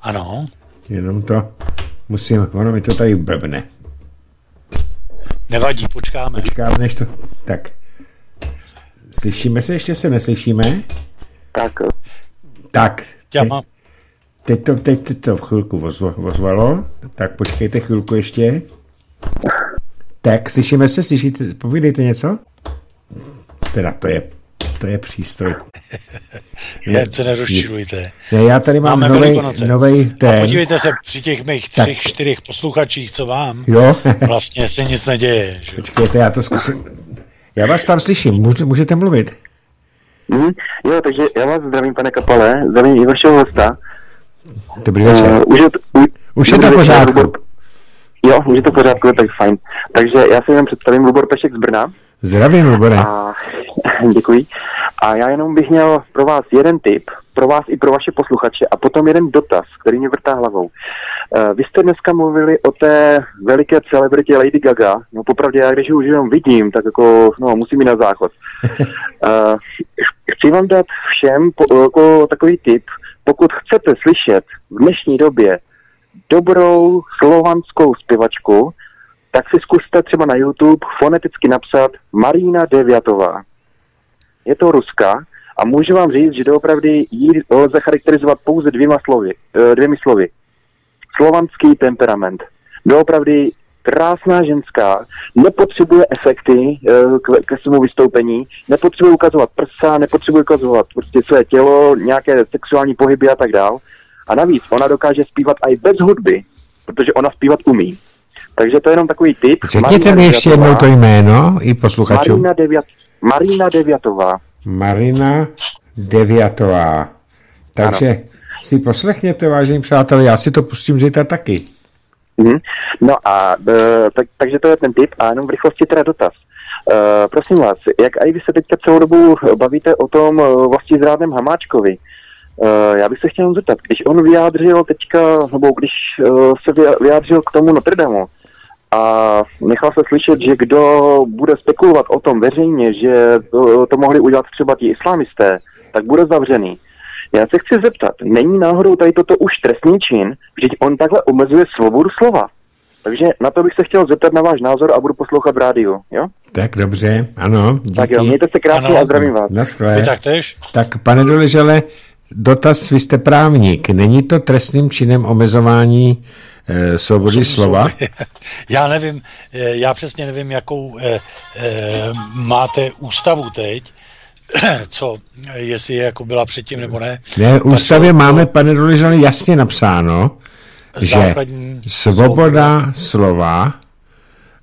Ano. Jenom to musím, ono mi to tady blbne. Nevadí, počkáme. Počkáme, než to, tak. Slyšíme se, ještě se neslyšíme? Tak. Tak. Já mám. Teď to, teď, to v chvilku ozvalo, tak počkejte chvilku ještě. Tak, slyšíme se, slyšíte, povídejte něco? Teda to je to je přístroj. Ne, se nerozčilujte. Ne, já tady mám nový ten. A podívejte se při těch mých třech, čtyřech posluchačích, co vám, jo? vlastně se nic neděje. Že? Počkejte, já to zkusím. Já vás tam slyším, můžete mluvit. Mm, jo, takže já vás zdravím, pane Kapale, zdravím i vašeho hosta. Dobrý večer. Uh, už je to, už, už je to pořádku. Jo, už je to pořádku, tak fajn. Takže já se jenom představím Lubor Pešek z Brna. Zdravím, Lubore. A, děkuji. A já jenom bych měl pro vás jeden tip, pro vás i pro vaše posluchače a potom jeden dotaz, který mě vrtá hlavou. Uh, vy jste dneska mluvili o té veliké celebritě Lady Gaga. No popravdě, já když ji už jenom vidím, tak jako, no, musím jít na záchod. Uh, chci vám dát všem po, jako takový tip, pokud chcete slyšet v dnešní době dobrou slovanskou zpěvačku, tak si zkuste třeba na YouTube foneticky napsat Marina Deviatová. Je to Ruska A můžu vám říct, že doopravdy ji lze charakterizovat pouze dvěma slovy, eh, dvěmi slovy. Slovanský temperament. Doopravdy krásná ženská, nepotřebuje efekty eh, ke svému vystoupení, nepotřebuje ukazovat prsa, nepotřebuje ukazovat prostě své tělo, nějaké sexuální pohyby a tak dál. A navíc ona dokáže zpívat i bez hudby, protože ona zpívat umí. Takže to je jenom takový tip. Řekněte mi ještě jednou to jméno i posluchačům. Marina, Deviat, Marina Deviatová. Marina Deviatová. Takže ano. si poslechněte, vážení přátelé, já si to pustím zítra taky. Mm-hmm. No a e, tak, takže to je ten tip a jenom v rychlosti teda dotaz. E, prosím vás, jak i vy se teďka celou dobu bavíte o tom e, vlastně zrádném Hamáčkovi, e, já bych se chtěl zeptat, když on vyjádřil teďka, nebo když e, se vyjádřil k tomu Notre Dame a nechal se slyšet, že kdo bude spekulovat o tom veřejně, že to, to mohli udělat třeba ti islamisté, tak bude zavřený. Já se chci zeptat, není náhodou tady toto už trestný čin, že on takhle omezuje svobodu slova? Takže na to bych se chtěl zeptat na váš názor a budu poslouchat v rádiu, jo? Tak dobře, ano, díky. Tak jo, mějte se krásně ano, a zdravím vás. Naschle. Tak tež. Tak pane Doležele, dotaz, vy jste právník. Není to trestným činem omezování svobody slova? Já nevím, eh, já přesně nevím, jakou eh, eh, máte ústavu teď, co, jestli jako byla předtím nebo ne. Ne, v ústavě to, máme, pane Doležele, jasně napsáno, že svoboda slova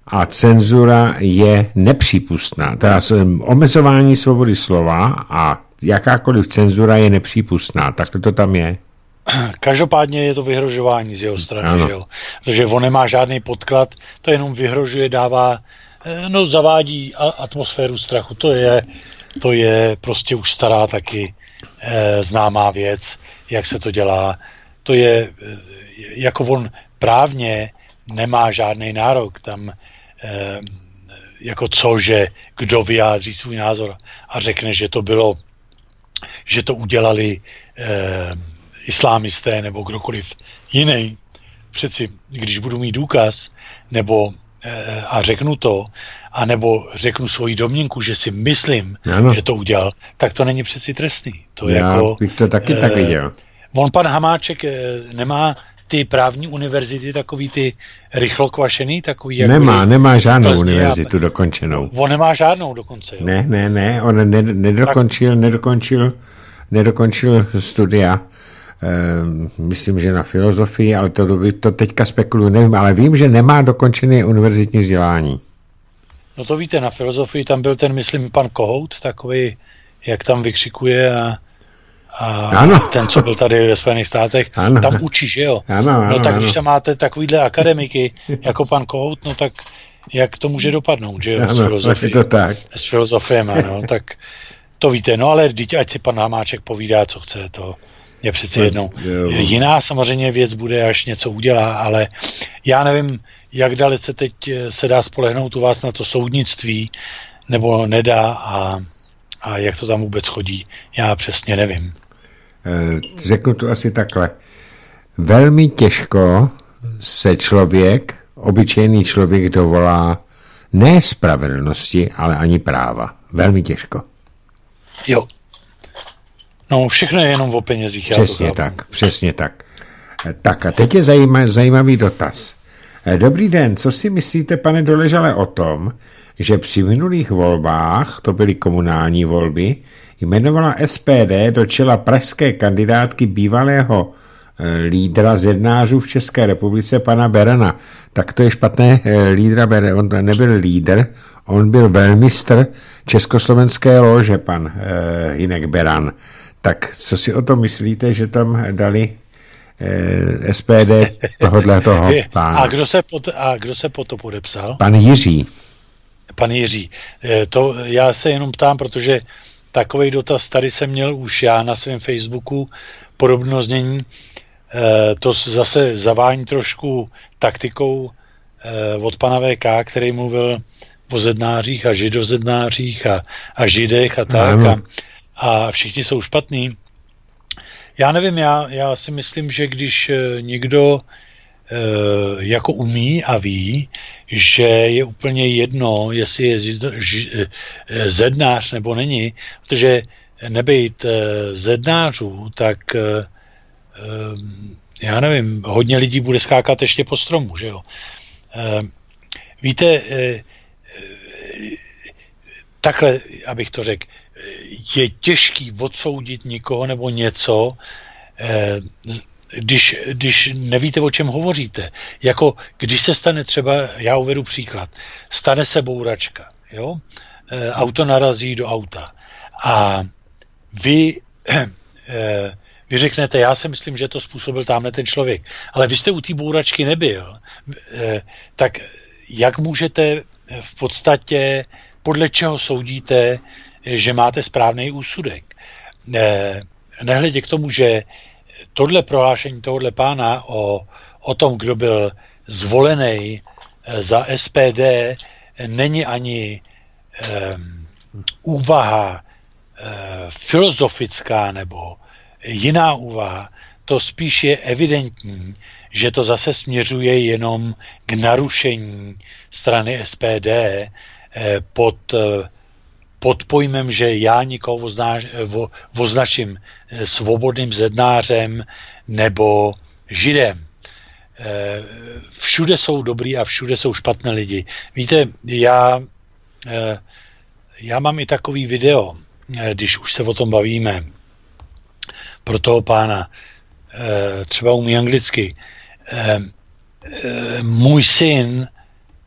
a cenzura je nepřípustná. Teda omezování svobody slova a jakákoliv cenzura je nepřípustná. Tak to tam je. Každopádně je to vyhrožování z jeho strany, ano. že jo? Protože on nemá žádný podklad, to jenom vyhrožuje, dává, eh, no zavádí atmosféru strachu. To je, to je prostě už stará taky e, známá věc, jak se to dělá. To je, e, jako on právně nemá žádný nárok tam e, jako co, že kdo vyjádří svůj názor a řekne, že to bylo, že to udělali e, islámisté nebo kdokoliv jiný. Přeci, když budu mít důkaz, nebo e, a řeknu to, a nebo řeknu svoji domněnku, že si myslím, ano. že to udělal, tak to není přeci trestný. To Já jako, bych to taky e, tak viděl. On pan Hamáček e, nemá ty právní univerzity, takový ty rychlokvašený, takový... Jako nemá, je, nemá žádnou univerzitu dokončenou. On nemá žádnou dokonce, jo? Ne, ne, ne, on ne, nedokončil, tak... nedokončil, nedokončil studia. Ehm, myslím, že na filozofii, ale to, to teďka spekuluju, nevím, ale vím, že nemá dokončené univerzitní vzdělání. No to víte, na filozofii tam byl ten, myslím, pan Kohout, takový, jak tam vykřikuje a, a ano. ten, co byl tady ve Spojených státech, ano. tam učí, že jo? Ano, ano, no tak ano. když tam máte takovýhle akademiky, jako pan Kohout, no tak jak to může dopadnout, že jo? Ano, s filozofií. to tak. S filozofiem, ano, tak to víte, no ale dítě, ať si pan Hamáček povídá, co chce, to je přeci jednou. Jiná samozřejmě věc bude, až něco udělá, ale já nevím, jak dalece teď eh, se dá spolehnout u vás na to soudnictví, nebo nedá a, a jak to tam vůbec chodí, já přesně nevím. Eh, řeknu to asi takhle. Velmi těžko se člověk, obyčejný člověk dovolá ne spravedlnosti, ale ani práva. Velmi těžko. Jo. No, všechno je jenom o penězích. Přesně tak, přesně tak. Eh, tak a teď je zajímavý dotaz. Eh, dobrý den, co si myslíte, pane Doležale, o tom, že při minulých volbách, to byly komunální volby, jmenovala SPD do čela pražské kandidátky bývalého eh, lídra zednářů v České republice, pana Berana. Tak to je špatné, lídra Berana, on nebyl lídr, on byl velmistr československé lože, pan Hinek Beran. Tak co si o tom myslíte, že tam dali eh, SPD tohohle toho pána. A kdo, se pod, a kdo se po to podepsal? Pan Jiří. Pan Jiří. Eh, to já se jenom ptám, protože takový dotaz tady jsem měl už já na svém Facebooku, podobno znění. Eh, to zase zavání trošku taktikou eh, od pana VK, který mluvil o zednářích a židozednářích a, a židech a tak. A, a všichni jsou špatní. Já nevím, já, já si myslím, že když eh, někdo e, jako umí a ví, že je úplně jedno, jestli je eh, zednář nebo není, protože nebejt zednářů, tak já nevím, hodně lidí bude skákat ještě po stromu, že jo. Víte, takhle, abych to řekl, je těžký odsoudit nikoho nebo něco, eh, když, když nevíte, o čem hovoříte. Jako když se stane třeba, já uvedu příklad, stane se bouračka, jo? Eh, auto narazí do auta a vy, eh, vy řeknete, já si myslím, že to způsobil tamhle ten člověk, ale vy jste u té bouračky nebyl, tak jak můžete v podstatě podle čeho soudíte, že máte správný úsudek. Nehledě k tomu, že tohle prohlášení tohle pána o, o tom, kdo byl zvolený eh, za SPD, není ani um, úvaha uh, filozofická nebo jiná úvaha, to spíš je evidentní, že to zase směřuje jenom k narušení strany SPD Eh, pod, pod pojmem, že já nikoho označím eh, svobodným zednářem nebo židem. Všude jsou dobrý a všude jsou špatné lidi. Víte, já, já mám i takový video, když už se o tom bavíme, pro toho pána, třeba umí anglicky. Můj syn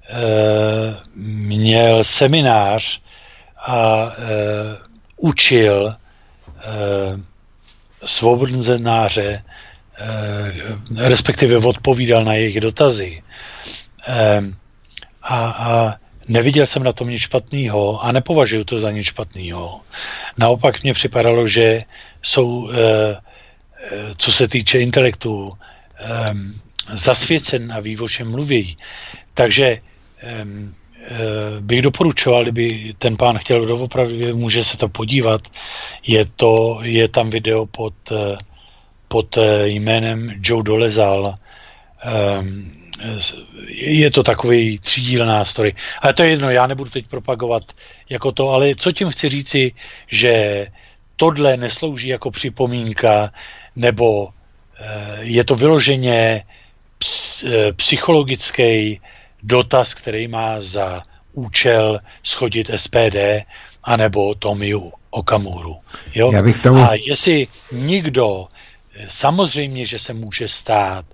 Eh, měl seminář a eh, učil eh, svobodzenáře, respektive odpovídal na jejich dotazy. A, a neviděl jsem na tom nic špatného a nepovažuji to za nic špatného. Naopak mně připadalo, že jsou, co se týče intelektu, zasvěcen a ví, o čem mluví. Takže Eh, bych doporučoval, kdyby ten pán chtěl doopravdy, může se to podívat. Je, to, je tam video pod, eh, pod eh, jménem Joe Dolezal. Je to takový třídílná story. Ale to je jedno, já nebudu teď propagovat jako to, ale co tím chci říci, že tohle neslouží jako připomínka, nebo je to vyloženě psychologický dotaz, který má za účel schodit SPD anebo Tomiu Okamuru. Jo? Já bych tomu... A jestli nikdo, samozřejmě, že se může stát,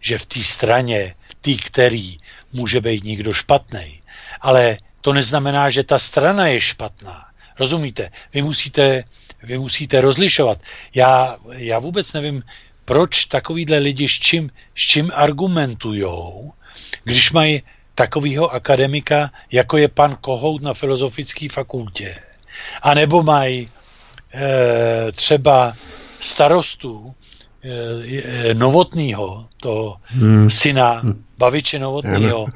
že v té straně, tý, který může být někdo špatný, ale to neznamená, že ta strana je špatná. Rozumíte? Vy musíte, vy musíte rozlišovat. Já, já vůbec nevím, proč takovýhle lidi s čím, s čím argumentujou, když mají takového akademika, jako je pan Kohout na Filozofické fakultě. A nebo mají e, třeba starostu e, Novotného, to hmm. syna hmm. Baviče Novotného.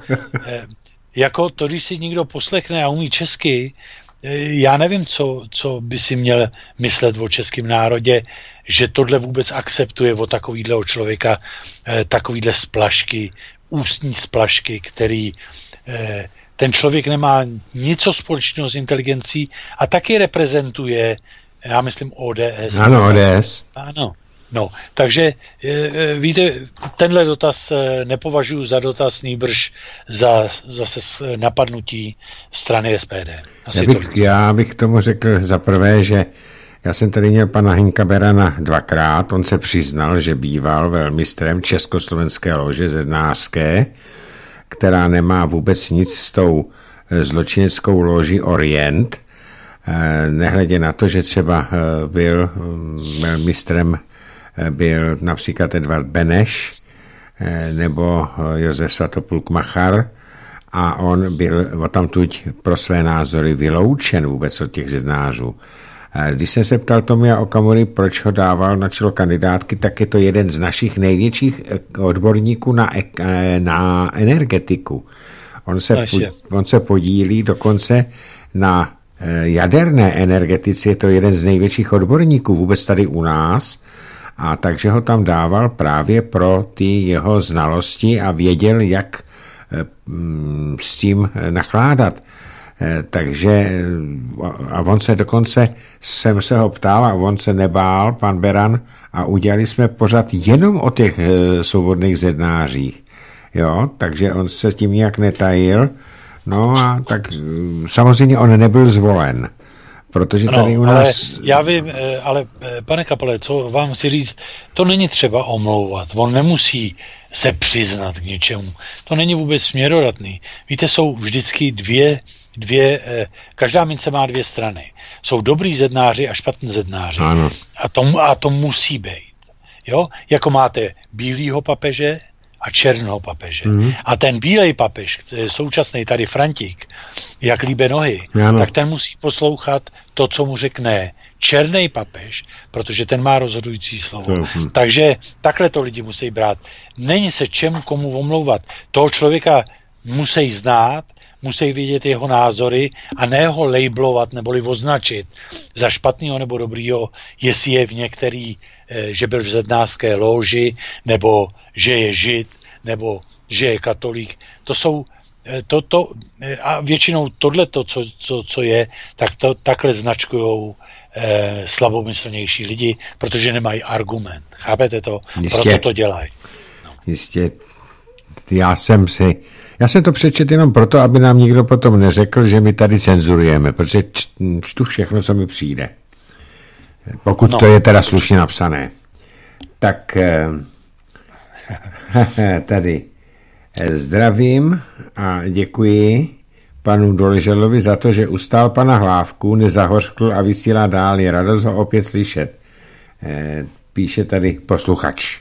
E, jako to, když si někdo poslechne a umí česky, já nevím, co, co by si měl myslet o českém národě, že tohle vůbec akceptuje o takovýhle člověka, takovýhle splašky, ústní splašky, který eh, ten člověk nemá nic společného s inteligencí a taky reprezentuje, já myslím ODS. Ano, ODS. Ano. No, takže eh, víte, tenhle dotaz eh, nepovažuji za dotaz nýbrž za zase napadnutí strany SPD. Asi já, bych, já bych tomu řekl za prvé, že já jsem tady měl pana Hinka Berana dvakrát, on se přiznal, že býval velmistrem Československé lože zednářské, která nemá vůbec nic s tou eh, zločineckou loží Orient, eh, nehledě na to, že třeba eh, byl velmistrem byl například Edvard Beneš nebo Josef Svatopulk Machar. A on byl tamtuť pro své názory vyloučen vůbec od těch zednářů. Když jsem se ptal Tomia Okamury, proč ho dával na čelo kandidátky, tak je to jeden z našich největších eh, odborníků na, eh, na energetiku. On se, on se podílí dokonce na eh, jaderné energetice, je to jeden z největších odborníků vůbec tady u nás, a takže ho tam dával právě pro ty jeho znalosti a věděl, jak mm, s tím nakládat. Eh, takže a on se dokonce, jsem se ho ptal a on se nebál, pan Beran, a udělali jsme pořád jenom o těch svobodných zednářích. Jo, takže on se tím nějak netajil. No a tak samozřejmě on nebyl zvolen. Protože tady u nás... Ale já vím, eh, ale eh, pane Kapele, co vám chci říct, to není třeba omlouvat. On nemusí se přiznat k něčemu. To není vůbec směrodatný. Víte, jsou vždycky dvě, dvě eh, každá mince má dvě strany. Jsou dobrý zednáři a špatní zednáři. Ano. A, to, a to musí být. Jo? Jako máte bílýho papeže a černého papeže. Mm. A ten bílej papež, současný tady Frantík, jak líbe nohy, ano. tak ten musí poslouchat to, co mu řekne černý papež, protože ten má rozhodující slovo. Mm. Takže takhle to lidi musí brát. Není se čemu komu omlouvat. Toho člověka musí znát, musí vidět jeho názory a ne ho labelovat neboli označit za špatného nebo dobrýho, jestli je v některý, eh, že byl v zednářské loži, nebo že je žid, nebo že je katolík. To jsou eh, to, to, eh, a většinou tohle, to, co, co, co je, tak to takhle značkují eh, slabomyslnější lidi, protože nemají argument. Chápete to? Jistě. Proto to dělají. No. Jistě. Já jsem si já jsem to přečet jenom proto, aby nám nikdo potom neřekl, že my tady cenzurujeme, protože čtu všechno, co mi přijde. Pokud no. to je teda slušně napsané. Tak eh, tady zdravím a děkuji panu Doleželovi za to, že ustál pana Hlávku, nezahořkl a vysílá dál. Je radost ho opět slyšet. Eh, píše tady posluchač.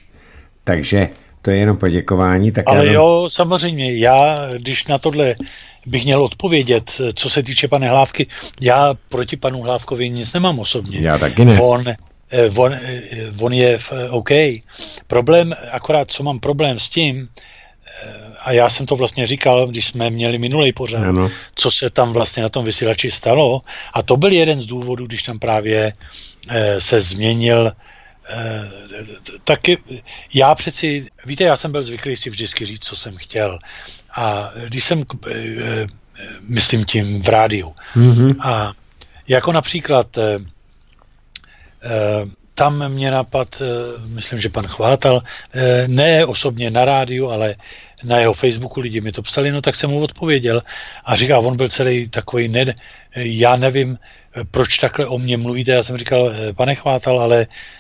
Takže to je jenom poděkování. Tak Ale já jo, samozřejmě, já, když na tohle bych měl odpovědět, co se týče pane Hlávky, já proti panu Hlávkovi nic nemám osobně. Já taky ne. On, eh, on, eh, on je v, eh, OK. Problém, akorát co mám problém s tím, a já jsem to vlastně říkal, když jsme měli minulý pořád, ano. co se tam vlastně na tom vysílači stalo. A to byl jeden z důvodů, když tam právě se změnil taky já přeci, víte, já jsem byl zvyklý si vždycky říct, co jsem chtěl. A když jsem, eh, eh, myslím tím v rádiu, mm-hmm. a jako například tam mě napad, myslím, že pan Chvátal, ne osobně na rádiu, ale na jeho Facebooku lidi mi to psali, no tak jsem mu odpověděl a říká, on byl celý takový, ne, já nevím, proč takhle o mně mluvíte, já jsem říkal, pane Chvátal, ale Eh,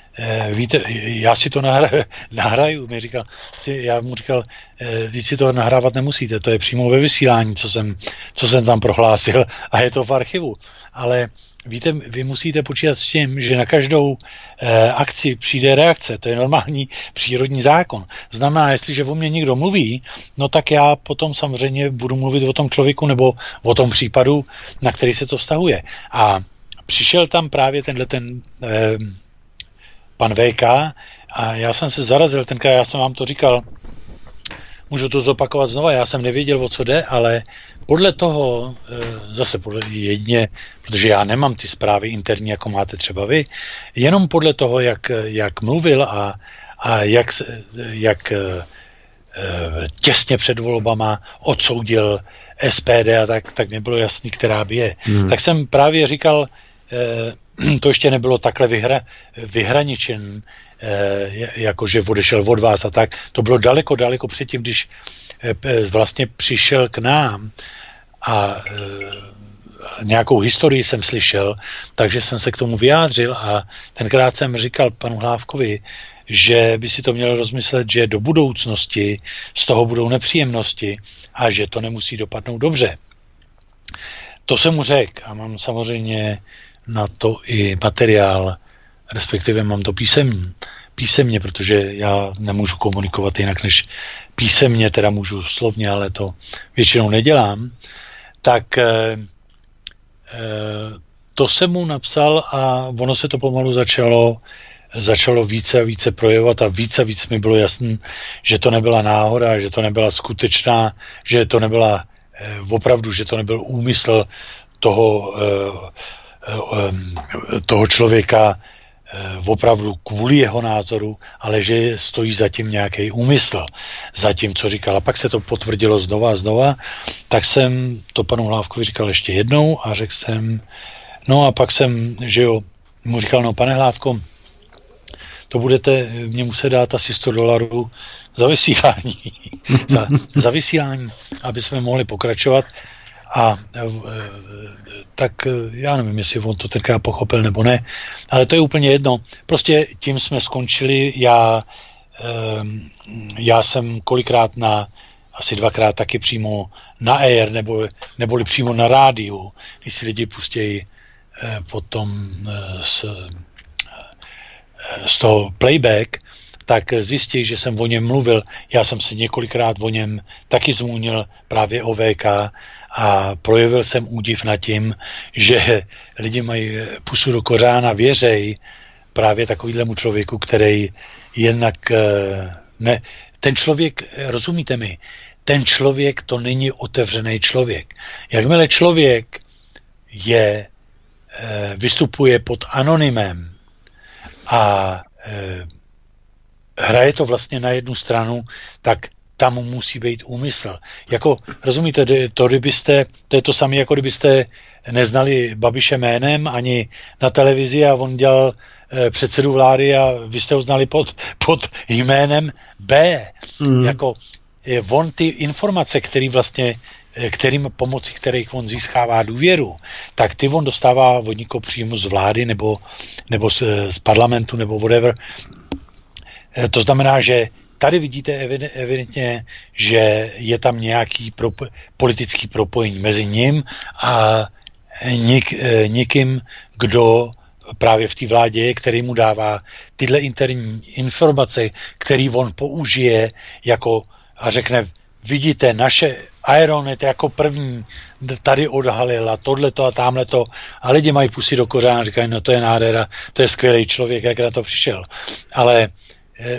víte, já si to nahra, nahraju, mi říkal, já mu říkal, eh, si to nahrávat nemusíte, to je přímo ve vysílání, co jsem, co jsem tam prohlásil a je to v archivu. Ale víte, vy musíte počítat s tím, že na každou eh, akci přijde reakce, to je normální přírodní zákon. Znamená, jestliže o mě někdo mluví, no tak já potom samozřejmě budu mluvit o tom člověku nebo o tom případu, na který se to vztahuje. A přišel tam právě tenhle ten eh, pan VK a já jsem se zarazil, tenkrát já jsem vám to říkal, můžu to zopakovat znova, já jsem nevěděl, o co jde, ale podle toho, e, zase podle jedně, protože já nemám ty zprávy interní, jako máte třeba vy, jenom podle toho, jak, jak mluvil a, a jak, jak e, těsně před volbama odsoudil SPD a tak, tak nebylo jasný, která by je. Hmm. Tak jsem právě říkal, to ještě nebylo takhle vyhra, vyhraničen, eh, jakože odešel od vás a tak. To bylo daleko, daleko předtím, když eh, vlastně přišel k nám a eh, nějakou historii jsem slyšel, takže jsem se k tomu vyjádřil a tenkrát jsem říkal panu Hlávkovi, že by si to měl rozmyslet, že do budoucnosti z toho budou nepříjemnosti a že to nemusí dopadnout dobře. To jsem mu řekl a mám samozřejmě na to i materiál, respektive mám to písemně, písemně, protože já nemůžu komunikovat jinak než písemně, teda můžu slovně, ale to většinou nedělám, tak e, to jsem mu napsal a ono se to pomalu začalo začalo více a více projevovat a více a víc mi bylo jasné, že to nebyla náhoda, že to nebyla skutečná, že to nebyla e, opravdu, že to nebyl úmysl toho toho člověka opravdu kvůli jeho názoru, ale že stojí zatím nějaký úmysl, za tím, co říkal. A pak se to potvrdilo znova a znova, tak jsem to panu Hlávkovi říkal ještě jednou a řekl jsem, no a pak jsem, že jo, mu říkal, no pane Hlávko, to budete mě muset dát asi 100 dolarů za vysílání, za, za vysílání, aby jsme mohli pokračovat. A e, tak e, já nevím, jestli on to tenkrát pochopil nebo ne, ale to je úplně jedno. Prostě tím jsme skončili. Já, já jsem kolikrát na, asi dvakrát taky přímo na air, nebo, neboli přímo na rádiu, když si lidi pustějí e, potom z, z toho playback, tak zjistí, že jsem o něm mluvil. Já jsem se několikrát o něm taky zmínil právě o VK a projevil jsem údiv nad tím, že lidi mají pusu do kořána, věřej právě takovýhlemu člověku, který jednak eh, ne, ten člověk, rozumíte mi, ten člověk to není otevřený člověk. Jakmile člověk je, eh, vystupuje pod anonymem a eh, hraje to vlastně na jednu stranu, tak tam musí být úmysl. Jako, rozumíte, to, kdybyste, to je to samé, jako kdybyste neznali Babiše jménem ani na televizi a on dělal e, předsedu vlády a vy jste ho znali pod, pod jménem B. Mm. Jako, je, on ty informace, který vlastně eh, kterým pomocí kterých on získává důvěru, tak ty on dostává od nikoho přímo z vlády nebo, nebo z, z parlamentu nebo whatever. To znamená, že tady vidíte evidentně, že je tam nějaký pro, politický propojení mezi ním a něk, eh, někým, kdo právě v té vládě je, který mu dává tyhle interní informace, který on použije jako a řekne, vidíte, naše Aeronet jako první tady odhalila tohleto a tamhleto a lidi mají pusy do kořán a říkají, no to je nádhera, to je skvělý člověk, jak na to přišel. Ale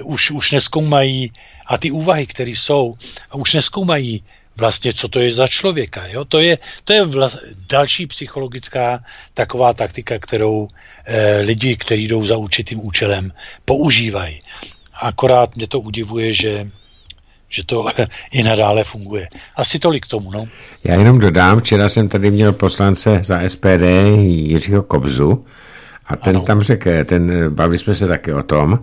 už, už neskoumají a ty úvahy, které jsou, a už neskoumají vlastně, co to je za člověka. Jo? To je, to je vlast, další psychologická taková taktika, kterou eh, lidi, kteří jdou za určitým účelem, používají. Akorát mě to udivuje, že že to i nadále funguje. Asi tolik k tomu, no. Já jenom dodám, včera jsem tady měl poslance za SPD Jiřího Kobzu, a ten ano. tam řekl, ten, bavili jsme se taky o tom,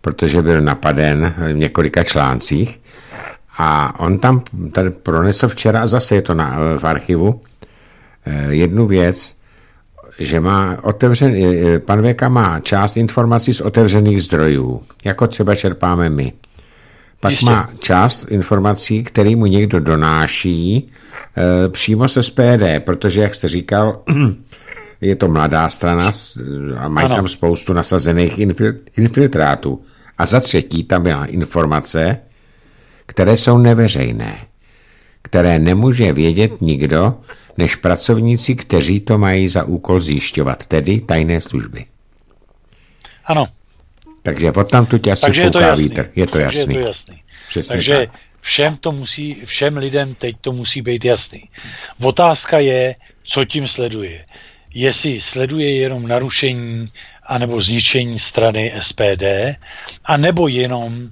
protože byl napaden v několika článcích a on tam tady pronesl včera, a zase je to na, v archivu, eh, jednu věc, že má otevřen, pan Veka má část informací z otevřených zdrojů, jako třeba čerpáme my. Pak Ještě. má část informací, který mu někdo donáší e, přímo se SPD, protože, jak jste říkal, je to mladá strana a mají ano. tam spoustu nasazených infiltrátů. A za třetí tam byla informace, které jsou neveřejné, které nemůže vědět nikdo, než pracovníci, kteří to mají za úkol zjišťovat, tedy tajné služby. Ano. Takže od tam tu asi Takže je vítr. Je to jasný. Je to jasný. Přesně Takže tak. všem, to musí, všem lidem teď to musí být jasný. Otázka je, co tím sleduje jestli sleduje jenom narušení anebo zničení strany SPD, a nebo jenom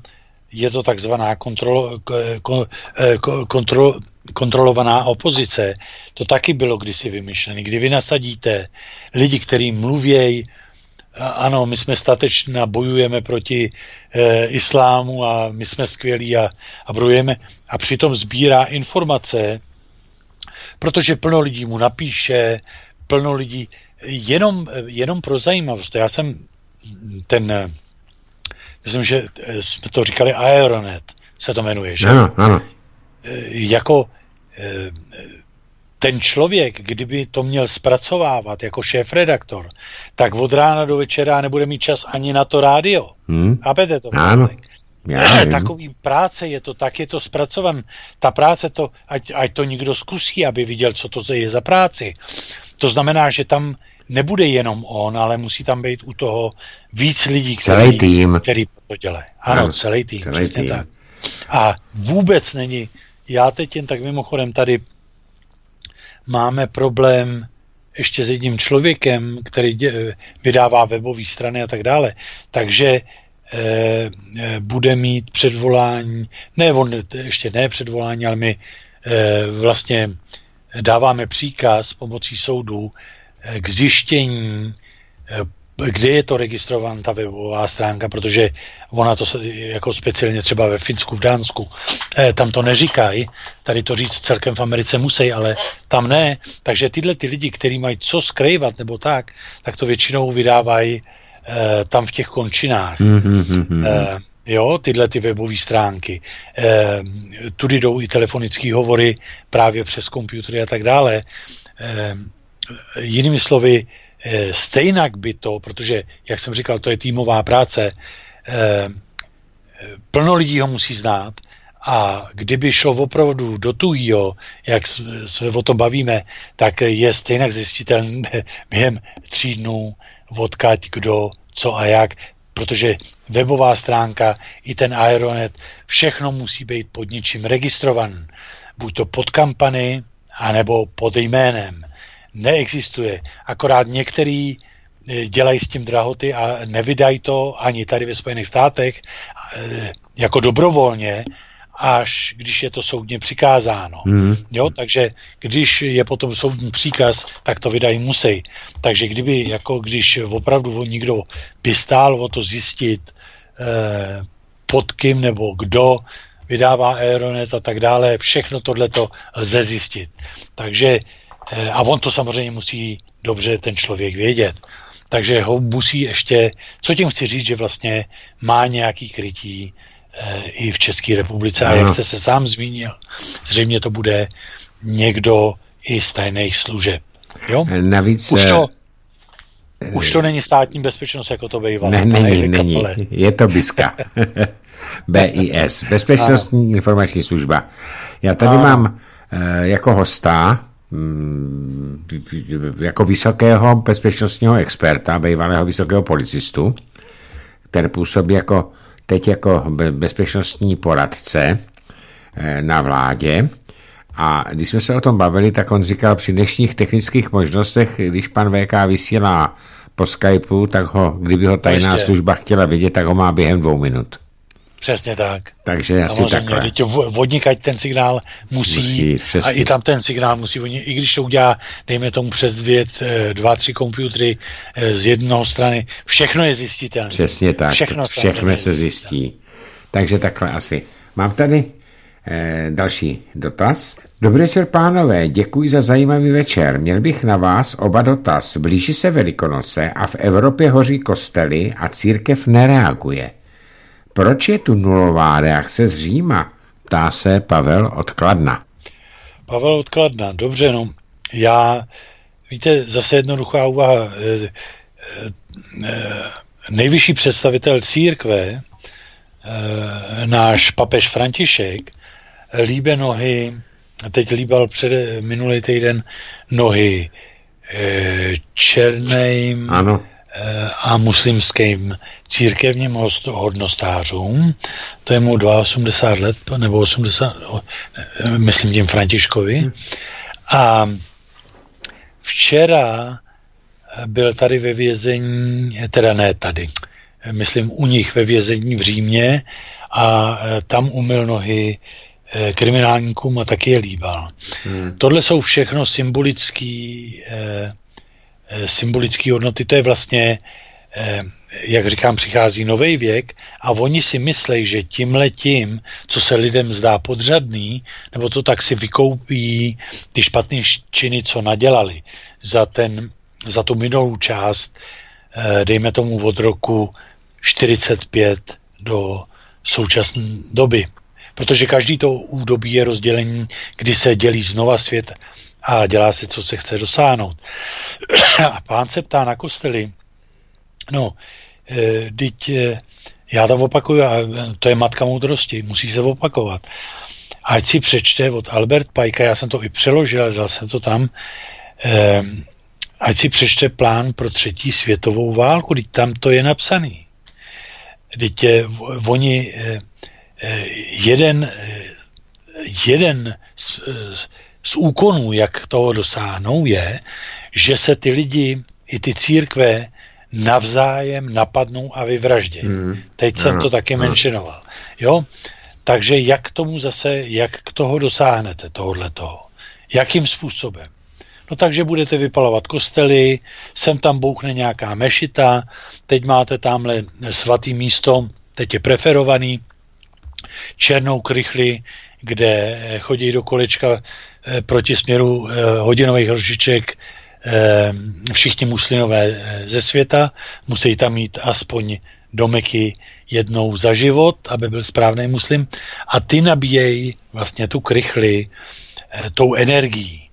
je to takzvaná kontrolo, kontro, kontrolovaná opozice. To taky bylo kdysi vymyšlené. Kdy vy nasadíte lidi, kteří mluvějí, ano, my jsme stateční a bojujeme proti e, islámu a my jsme skvělí a, a bojujeme a přitom sbírá informace, protože plno lidí mu napíše, plno lidí. Jenom, jenom pro zajímavost, já jsem ten, myslím, že jsme to říkali Aeronet, se to jmenuje, že? Ano, ano. Jako ten člověk, kdyby to měl zpracovávat jako šéf-redaktor, tak od rána do večera nebude mít čas ani na to rádio. Hmm. Chápete to? Ano. Já Takový práce je to, tak je to zpracovan. Ta práce to, ať, ať to někdo zkusí, aby viděl, co to je za práci. To znamená, že tam nebude jenom on, ale musí tam být u toho víc lidí, který, celý tým. který to dělají. Ano, ano, celý tým, celý tým. tak. A vůbec není, já teď jen tak mimochodem tady máme problém ještě s jedním člověkem, který dě, vydává webové strany a tak dále, takže e, e, bude mít předvolání, ne on ještě ne předvolání, ale my e, vlastně dáváme příkaz pomocí soudu e, k zjištění kde je to registrovaná ta webová stránka, protože ona to jako speciálně třeba ve Finsku, v Dánsku, eh, tam to neříkají, tady to říct celkem v Americe musí, ale tam ne. Takže tyhle ty lidi, kteří mají co skrývat nebo tak, tak to většinou vydávají eh, tam v těch končinách. Mm-hmm. Jo, tyhle ty webové stránky. Eh, tudy jdou i telefonické hovory právě přes počítače a tak dále. Eh, jinými slovy, Eh, stejnak by to, protože, jak jsem říkal, to je týmová práce, eh, plno lidí ho musí znát a kdyby šlo opravdu do tuhýho, jak se o tom bavíme, tak je stejnak zjistitelný během tří dnů odkaď, kdo, co a jak, protože webová stránka i ten Aeronet, všechno musí být pod ničím registrovaný. Buď to pod kampany, anebo pod jménem neexistuje. Akorát některý eh, dělají s tím drahoty a nevydají to ani tady ve Spojených státech eh, jako dobrovolně, až když je to soudně přikázáno. Mm. Jo, takže když je potom soudní příkaz, tak to vydají musí. Takže kdyby, jako když opravdu někdo by stál o to zjistit eh, pod kým nebo kdo vydává Aeronet a tak dále, všechno tohle to lze zjistit. Takže Eh, a on to samozřejmě musí dobře ten člověk vědět. Takže ho musí ještě, co tím chci říct, že vlastně má nějaký krytí i v České republice. A jak jste se sám zmínil, zřejmě to bude někdo i z tajných služeb. Jo? Eh, navíc... Už to, už to není státní bezpečnost, jako to bývalo. Ne, není, není. Je to BISka. BIS, Bezpečnostní informační služba. Já tady a... mám jako hosta Mm, jako vysokého bezpečnostního experta, bývalého vysokého policistu, který působí jako teď jako bezpečnostní poradce eh, na vládě. A když jsme se o tom bavili, tak on říkal, při dnešních technických možnostech, když pan VK vysílá po Skypeu, tak ho, kdyby ho tajná služba chtěla vidět, tak ho má během dvou minut. Přesně tak. Takže asi takhle. Vodník, ať ten signál musí, musí a i tam ten signál musí, i když to udělá, dejme tomu přes dvě, eh, dva, tři počítače eh, z jednoho strany, všechno je zjistitelné. Přesně tak, všechno, všechno se zjistí. Takže takhle asi. Mám tady eh, další dotaz. Dobrý večer, pánové, děkuji za zajímavý večer. Měl bych na vás oba dotaz. Blíží se Velikonoce a v Evropě hoří kostely a církev nereaguje. Proč je tu nulová reakce z Říma? Ptá se Pavel Odkladna. Pavel Odkladna, dobře, no. Já, víte, zase jednoduchá úvaha. E, e, nejvyšší představitel církve, e, náš papež František, líbe nohy, teď líbal před minulý týden nohy černým ano. a muslimským církevním hodnostářům, to je mu 82 let, nebo 80, myslím tím Františkovi. A včera byl tady ve vězení, teda ne tady, myslím u nich ve vězení v Římě a tam umyl nohy eh, kriminálníkům a taky je líbal. Hmm. Tohle jsou všechno symbolický, eh, eh, symbolický hodnoty, to je vlastně jak říkám, přichází nový věk a oni si myslí, že tím letím, co se lidem zdá podřadný, nebo to tak si vykoupí ty špatné činy, co nadělali za, ten, za tu minulou část, eh, dejme tomu od roku 45 do současné doby. Protože každý to údobí je rozdělení, kdy se dělí znova svět a dělá se, co se chce dosáhnout. A pán se ptá na kostely, no, Teď eh, já to opakuju, a to je matka moudrosti, musí se opakovat. Ať si přečte od Albert Pajka, já jsem to i přeložil, dal jsem to tam, eh, ať si přečte plán pro třetí světovou válku, teď tam to je napsaný. Teď oni jeden, jeden z úkonů, jak toho dosáhnou, je, že se ty lidi, i ty církve navzájem napadnou a vyvraždí. Hmm. Teď jsem to taky menšinoval. Jo? Takže jak k tomu zase, jak k toho dosáhnete, tohohle toho? Jakým způsobem? No takže budete vypalovat kostely, sem tam bouchne nějaká mešita, teď máte tamhle svatý místo, teď je preferovaný, černou krychli, kde chodí do kolečka eh, proti směru eh, hodinových lžiček všichni muslimové ze světa, musí tam mít aspoň domeky jednou za život, aby byl správný muslim a ty nabíjejí vlastně tu krychli tou energií.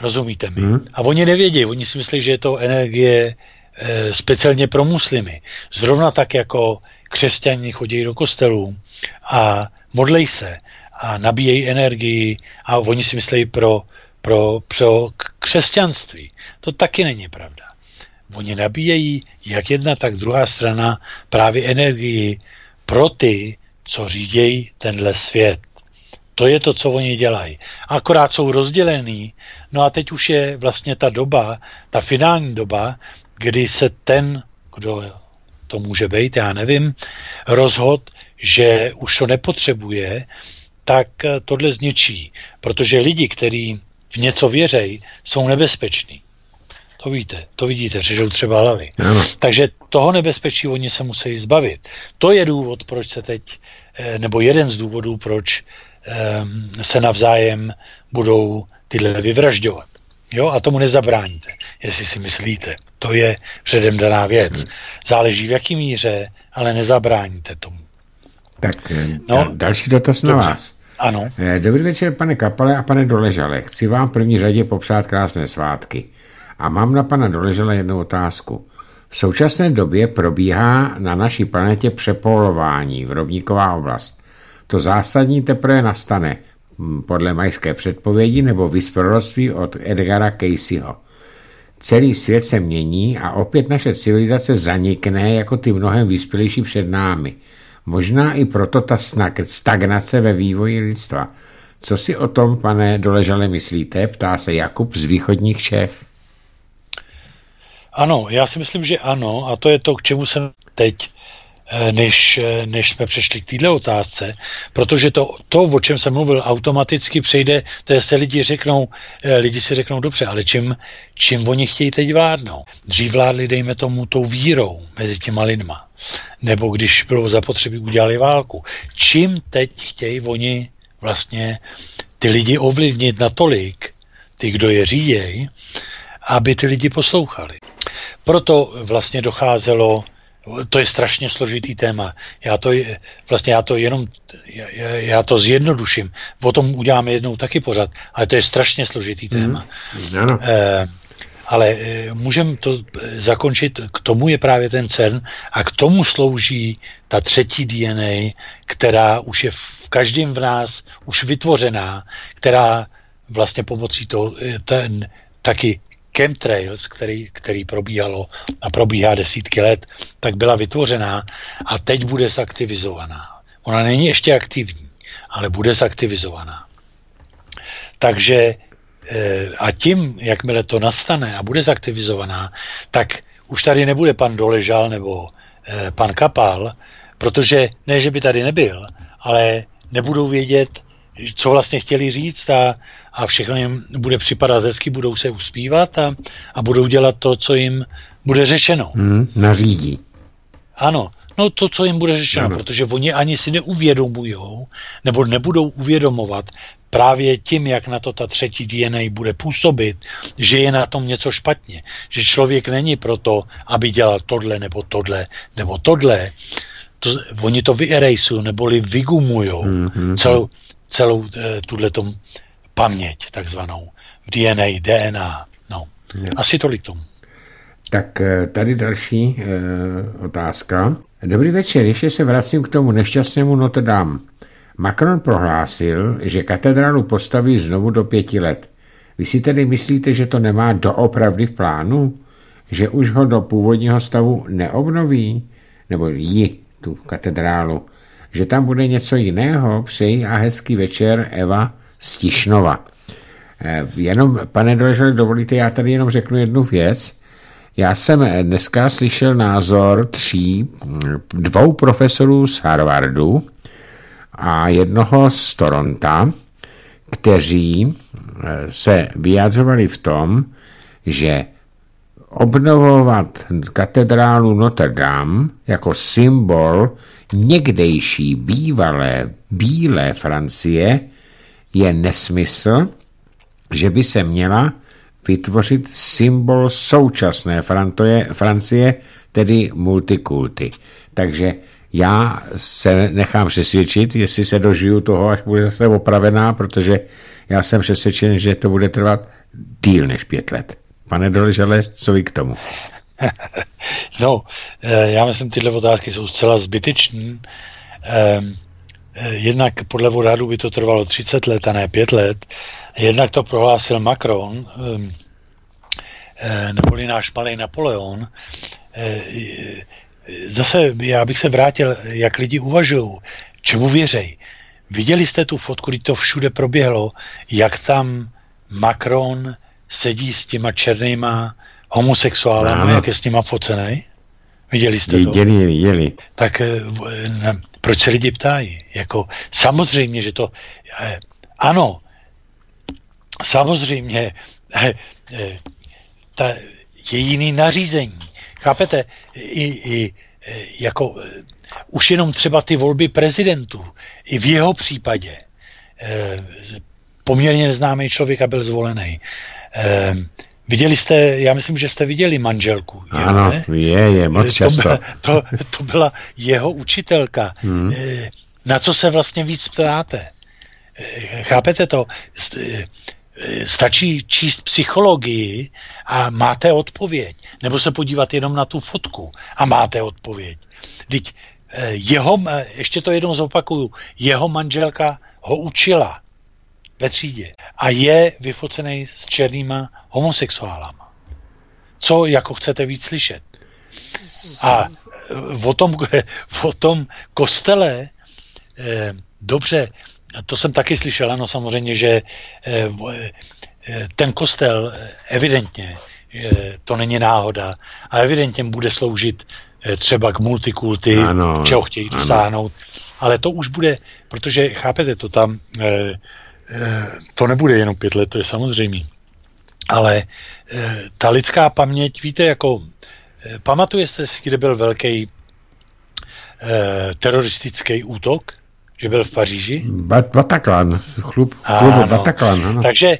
Rozumíte mi? Hmm. A oni nevědí, oni si myslí, že je to energie speciálně pro muslimy. Zrovna tak jako křesťani chodí do kostelů a modlej se a nabíjejí energii a oni si myslí pro, pro, pro křesťanství. To taky není pravda. Oni nabíjejí jak jedna, tak druhá strana právě energii pro ty, co řídějí tenhle svět. To je to, co oni dělají. Akorát jsou rozdělený. No a teď už je vlastně ta doba, ta finální doba, kdy se ten, kdo to může být, já nevím, rozhod, že už to nepotřebuje, tak tohle zničí. Protože lidi, kteří v něco věřejí, jsou nebezpeční. To víte, to vidíte, řežou třeba hlavy. Ano. Takže toho nebezpečí oni se musí zbavit. To je důvod, proč se teď, eh, nebo jeden z důvodů, proč Ehm, se navzájem budou tyhle vyvražďovat. Jo, a tomu nezabráníte, jestli si myslíte. To je předem daná věc. Hmm. Záleží v jaký míře, ale nezabráníte tomu. Tak eh, no, další dotaz na vás. Ano. Eh, dobrý večer, pane Kapale a pane Doležale. Chci vám v první řadě popřát krásné svátky. A mám na pana Doležale jednu otázku. V současné době probíhá na naší planetě přepolování v rovníková oblast. To zásadní teprve nastane, hm, podle majské předpovědi nebo vysproroctví od Edgara Caseyho. Celý svět se mění a opět naše civilizace zanikne jako ty mnohem vyspělejší před námi. Možná i proto ta stagnace ve vývoji lidstva. Co si o tom, pane Doležale, myslíte? Ptá se Jakub z východních Čech. Ano, já si myslím, že ano a to je to, k čemu jsem teď než, eh, než jsme přešli k této otázce, protože to, to, o čem jsem mluvil, automaticky přejde, to je se lidi řeknou, eh, lidi si řeknou dobře, ale čím, čím oni chtějí teď vládnout? Dřív vládli, dejme tomu, tou vírou mezi těma lidma. Nebo když bylo zapotřebí, udělali válku. Čím teď chtějí oni vlastně ty lidi ovlivnit natolik, ty, kdo je řídějí, aby ty lidi poslouchali. Proto vlastně docházelo to je strašně složitý téma. Já to, vlastně já to jenom, já, já to zjednoduším. O tom uděláme jednou taky pořád, ale to je strašně složitý mhm. téma. Mm, ano. E, ale e, můžeme to zakončit, k tomu je právě ten CERN a k tomu slouží ta třetí DNA, která už je v každém v nás už vytvořená, která vlastně pomocí toho eh, ten, taky chemtrails, který, který probíhalo a probíhá desítky let, tak byla vytvořená a teď bude zaktivizovaná. Ona není ještě aktivní, ale bude zaktivizovaná. Takže eh, a tím, jakmile to nastane a bude zaktivizovaná, tak už tady nebude pan Doležal nebo eh, pan Kapal, protože ne, že by tady nebyl, ale nebudou vědět, co vlastně chtěli říct a, a všechno jim bude připadat hezky, budou se uspívat a, a budou dělat to, co jim bude řečeno. Hmm, nařídí. Ano, no to, co jim bude řečeno, ano. protože oni ani si neuvědomují, nebo nebudou uvědomovat právě tím, jak na to ta třetí DNA bude působit, že je na tom něco špatně. Že člověk není proto, aby dělal tohle nebo tohle nebo tohle. To, oni to vyerejsují, neboli vygumujou mm-hmm. celou, celou e, tuhletom paměť takzvanou v DNA, DNA. No. Asi tolik tomu. Tak eh, tady další e, otázka. Dobrý večer, ještě se vracím k tomu nešťastnému Notre Dame. Macron prohlásil, že katedrálu postaví znovu do pěti let. Vy si tedy myslíte, že to nemá doopravdy v plánu? Že už ho do původního stavu neobnoví? Nebo ji, tu katedrálu? Že tam bude něco jiného? Přeji a hezký večer, Eva Stišnova. Jenom, pane Doležel, dovolíte, já tady jenom řeknu jednu věc. Já jsem dneska slyšel názor tří, dvou profesorů z Harvardu a jednoho z Toronto, kteří se vyjadřovali v tom, že obnovovat katedrálu Notre Dame jako symbol někdejší bývalé bílé Francie je nesmysl, že by se měla vytvořit symbol současné Frantoje, Francie, tedy multikulty. Takže já se nechám přesvědčit, jestli se dožiju toho, až bude zase opravená, protože já jsem přesvědčen, že to bude trvat díl než pět let. Pane Doležele, co vy k tomu? No, eh, já myslím, tyhle otázky jsou zcela zbytečné. Eh, jednak podle vodádu by to trvalo 30 let a ne 5 let. Jednak to prohlásil Macron, ehm, eh, neboli náš malý Napoleon. Zase já bych se vrátil, jak lidi uvažují, čemu věřej. Viděli jste tu fotku, kdy to všude proběhlo, jak tam Macron sedí s těma černýma homosexuálami, jak je s nima focený? Viděli jste to? Viděli, viděli. Tak eh, ne, proč se lidi ptají? Jako, samozřejmě, že to... Eh, ano, samozřejmě, eh, eh, ta, je jiný nařízení. Chápete? I, i eh, jako eh, už jenom třeba ty volby prezidentů, i v jeho případě eh, poměrně neznámý člověk a byl zvolený. Viděli jste, já myslím, že jste viděli manželku. Ano, ne? je, je, moc často. To, to, to byla jeho učitelka. Hmm. Eh, na co se vlastně víc ptáte? Eh, chápete to? Eh, stačí číst psychologii a máte odpověď. Nebo se podívat jenom na tu fotku a máte odpověď. Teď jeho, ještě to jednou zopakuju, jeho manželka ho učila ve třídě a je vyfocený s černýma homosexuálama. Co jako chcete víc slyšet? A eh, o tom, o tom kostele, eh, dobře, to jsem taky slyšel, ano, samozřejmě, že eh, ten kostel evidentně, eh, to není náhoda, a evidentně bude sloužit eh, třeba k multikulty, ano, čeho chtějí dosáhnout, ano. ale to už bude, protože chápete to tam, to nebude jenom pět let, to je samozřejmé. Ale eh, ta lidská paměť, víte, jako eh, pamatujete si, kde byl velký teroristický útok, že byl v Paříži? Bataclan, klub, klub Bataclan, ano. Takže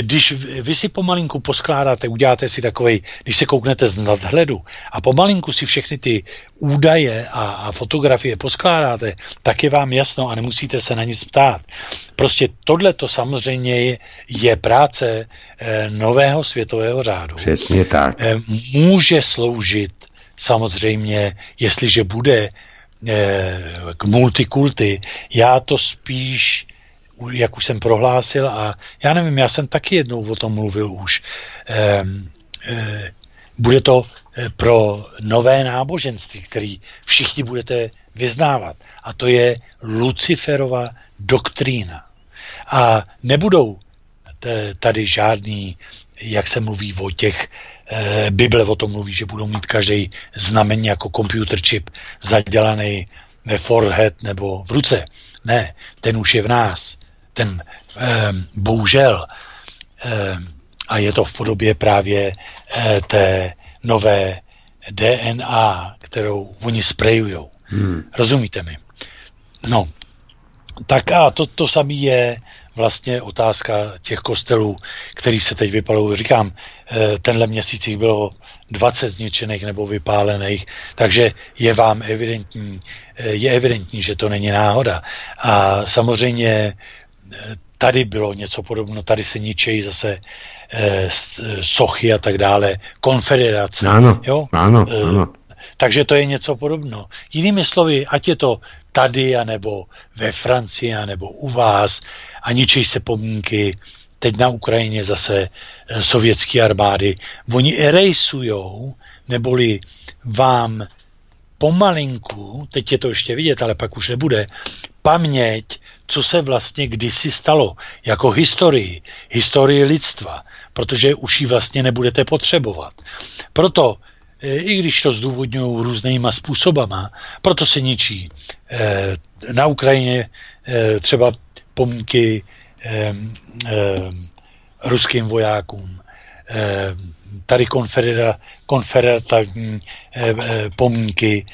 když vy si pomalinku poskládáte, uděláte si takový, když se kouknete z nadhledu a pomalinku si všechny ty údaje a, a fotografie poskládáte, tak je vám jasno a nemusíte se na nic ptát. Prostě tohle to samozřejmě je, je práce eh, nového světového řádu. Přesně tak. Eh, může sloužit samozřejmě, jestliže bude eh, k multikulty, já to spíš jak už jsem prohlásil a já nevím, já jsem taky jednou o tom mluvil už. E, e, bude to eh, pro nové náboženství, který všichni budete vyznávat. A to je Luciferova doktrína. A nebudou tady žádný, jak se mluví o těch, e, Bible o tom mluví, že budou mít každý znamení jako computer chip zadělaný ve forehead nebo v ruce. Ne, ten už je v nás ten eh, bohužel, eh, a je to v podobě právě eh, té nové DNA, kterou oni sprejujou. Hmm. Rozumíte mi? No, tak a to, to samé je vlastně otázka těch kostelů, který se teď vypalují. Říkám, eh, tenhle měsíc jich bylo 20 zničených nebo vypálených, takže je vám evidentní, eh, je evidentní, že to není náhoda. A samozřejmě tady bylo něco podobného, tady se ničejí zase eh, sochy a tak dále, konfederace. Ano, jo? ano, eh, ano. Takže to je něco podobného. Jinými slovy, ať je to tady, anebo ve Francii, anebo u vás, a ničejí se pomínky, teď na Ukrajině zase eh, sovětské armády, oni erejsujou, neboli vám pomalinku, teď je to ještě vidět, ale pak už nebude, paměť co se vlastně kdysi stalo, jako historii, historii lidstva, protože už ji vlastně nebudete potřebovat. Proto, eh, i když to zdůvodňují různýma způsobama, proto se ničí eh, na Ukrajině eh, třeba pomníky ruským vojákům, tady konfedera, konfederativní pomníky,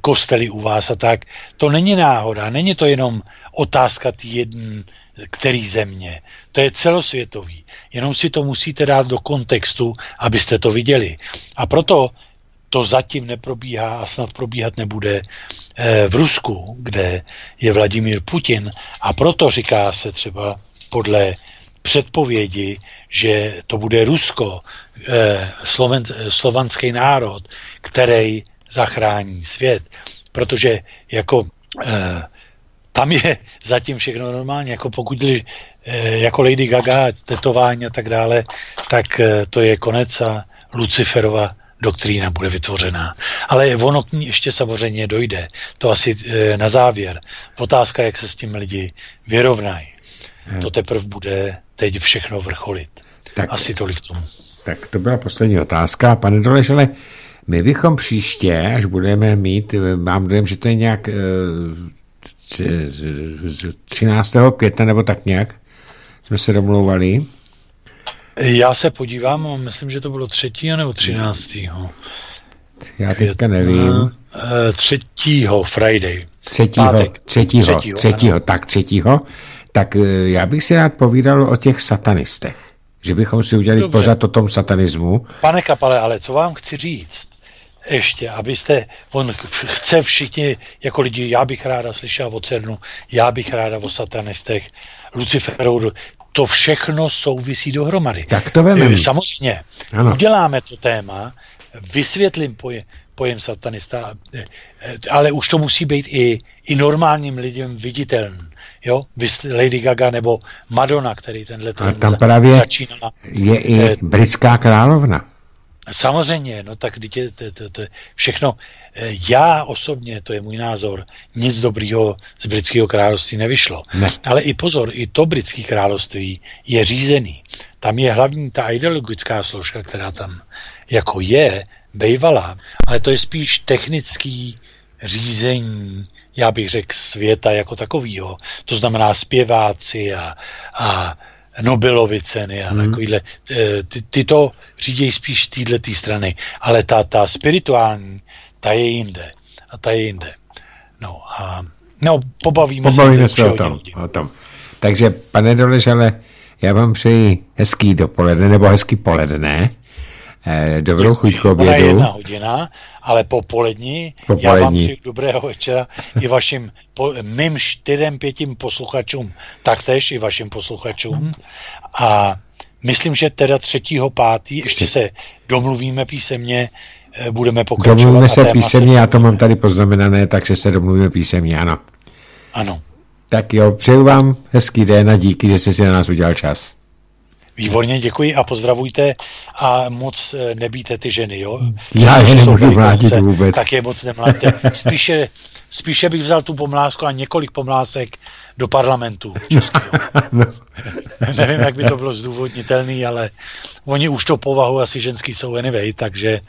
kostely u vás a tak. To není náhoda, není to jenom otázka jedné který země. To je celosvětový. Jenom si to musíte dát do kontextu, abyste to viděli. A proto to zatím neprobíhá a snad probíhat nebude eh, v Rusku, kde je Vladimír Putin. A proto říká se třeba podle předpovědi, že to bude Rusko, eh, sloven, slovanský národ, který zachrání svět. Protože jako eh, tam je zatím všechno normálně, jako pokud eh, jako Lady Gaga, tetování a tak dále, tak eh, to je konec a Luciferova doktrína bude vytvořená. Ale ono k ní ještě samozřejmě dojde. To asi eh, na závěr. Otázka, jak se s tím lidi vyrovnají. To teprve bude teď všechno vrcholit. Tak, asi tolik tomu. Tak to byla poslední otázka. Pane Doležele, my bychom příště, až budeme mít, mám dojem, že to je nějak 13. května nebo tak nějak jsme se domlouvali. Já se podívám, myslím, že to bylo 3. nebo 13. Já teďka nevím. Eh, třetího Friday. Třetího, Pátek. třetího, třetího, třetího tak třetího. Tak eh, já bych si rád povídal o těch satanistech. Že bychom si udělali Dobře. pořád o tom satanismu. Pane Kapale, ale co vám chci říct? Ještě, abyste, on chce všichni, jako lidi, já bych ráda slyšel o CERNu, já bych ráda o satanistech, Luciferu, to všechno souvisí dohromady. Tak to veme. Eh, samozřejmě, ano. uděláme to téma, vysvětlím pojem, pojem satanista, eh, eh, ale už to musí být i, i normálním lidem viditelný. Jo, Lady Gaga nebo Madonna, který tenhle ten tam právě začínala. je i britská královna. Samozřejmě, no tak dítě, to, to, to, všechno. Eh, já osobně, to je můj názor, nic dobrýho z britského království nevyšlo. Ne. Ale i pozor, i to britské království je řízený. Tam je hlavní ta ideologická složka, která tam jako je, bejvala, ale to je spíš technický řízení, já bych řekl, světa jako takového. To znamená zpěváci a, a Nobelovy ceny a hmm. takovýhle. Eh, ty, ty to řídí spíš z téhle strany, ale ta, ta spirituální, ta je jinde. A ta je jinde. No a no, pobavíme, pobavíme se, se o, tom, o tom. Takže, pane Doležale, já vám přeji hezký dopoledne, nebo hezký poledne. Eh, dobrou chuť k obědu. jedna hodina, ale po polední, já vám dobrého večera i vašim, po, mým čtyřem, pětím posluchačům, taktéž i vašim posluchačům. Mm. A myslím, že teda třetího pátý, ještě se domluvíme písemně, eh, budeme pokračovat. Domluvíme se písemně, já to mám tady poznamenané, takže se domluvíme písemně, ano. Ano. Tak jo, přeju vám hezký den a díky, že jste si na nás udělal čas. Výborně, děkuji a pozdravujte a moc eh, nebíte ty ženy, jo? Já je nebudu mlátit vůbec. Tak je moc nemláte. Spíše, spíše bych vzal tu pomlásku a několik pomlásek do parlamentu no. Nevím, jak by to bylo zdůvodnitelný, ale oni už to povahu asi ženský jsou anyway, takže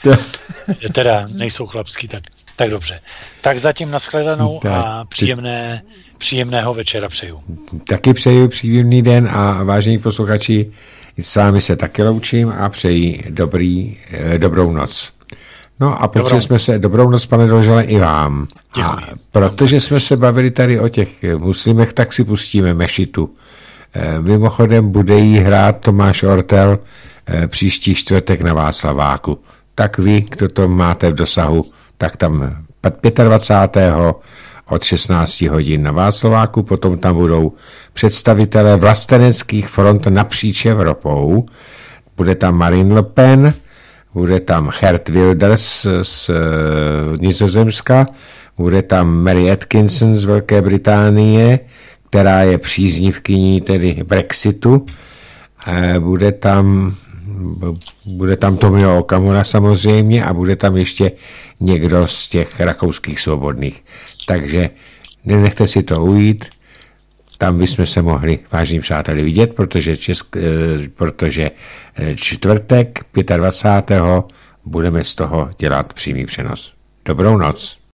teda nejsou chlapský, tak, tak dobře. Tak zatím nashledanou a příjemné, příjemného večera přeju. Taky přeju příjemný den a vážení posluchači, s vámi se taky loučím a přeji dobrý, eh, dobrou noc. No a protože jsme se, dobrou noc, pane Dožele, i vám. Děkuji. A protože jsme se bavili tady o těch muslimech, tak si pustíme mešitu. E, mimochodem bude jí hrát Tomáš Ortel e, příští čtvrtek na Václaváku. Tak vy, kdo to máte v dosahu, tak tam 25 od 16 hodin na Václaváku, potom tam budou představitelé vlasteneckých front napříč Evropou, bude tam Marine Le Pen, bude tam Gert Wilders z uh, Nizozemska, bude tam Mary Atkinson z Velké Británie, která je příznivkyní tedy Brexitu, uh, bude tam bude tam Tomio Okamura samozřejmě a bude tam ještě někdo z těch rakouských svobodných. Takže nenechte si to ujít, tam bychom se mohli, vážní přáteli, vidět, protože, česk, protože čtvrtek 25. budeme z toho dělat přímý přenos. Dobrou noc.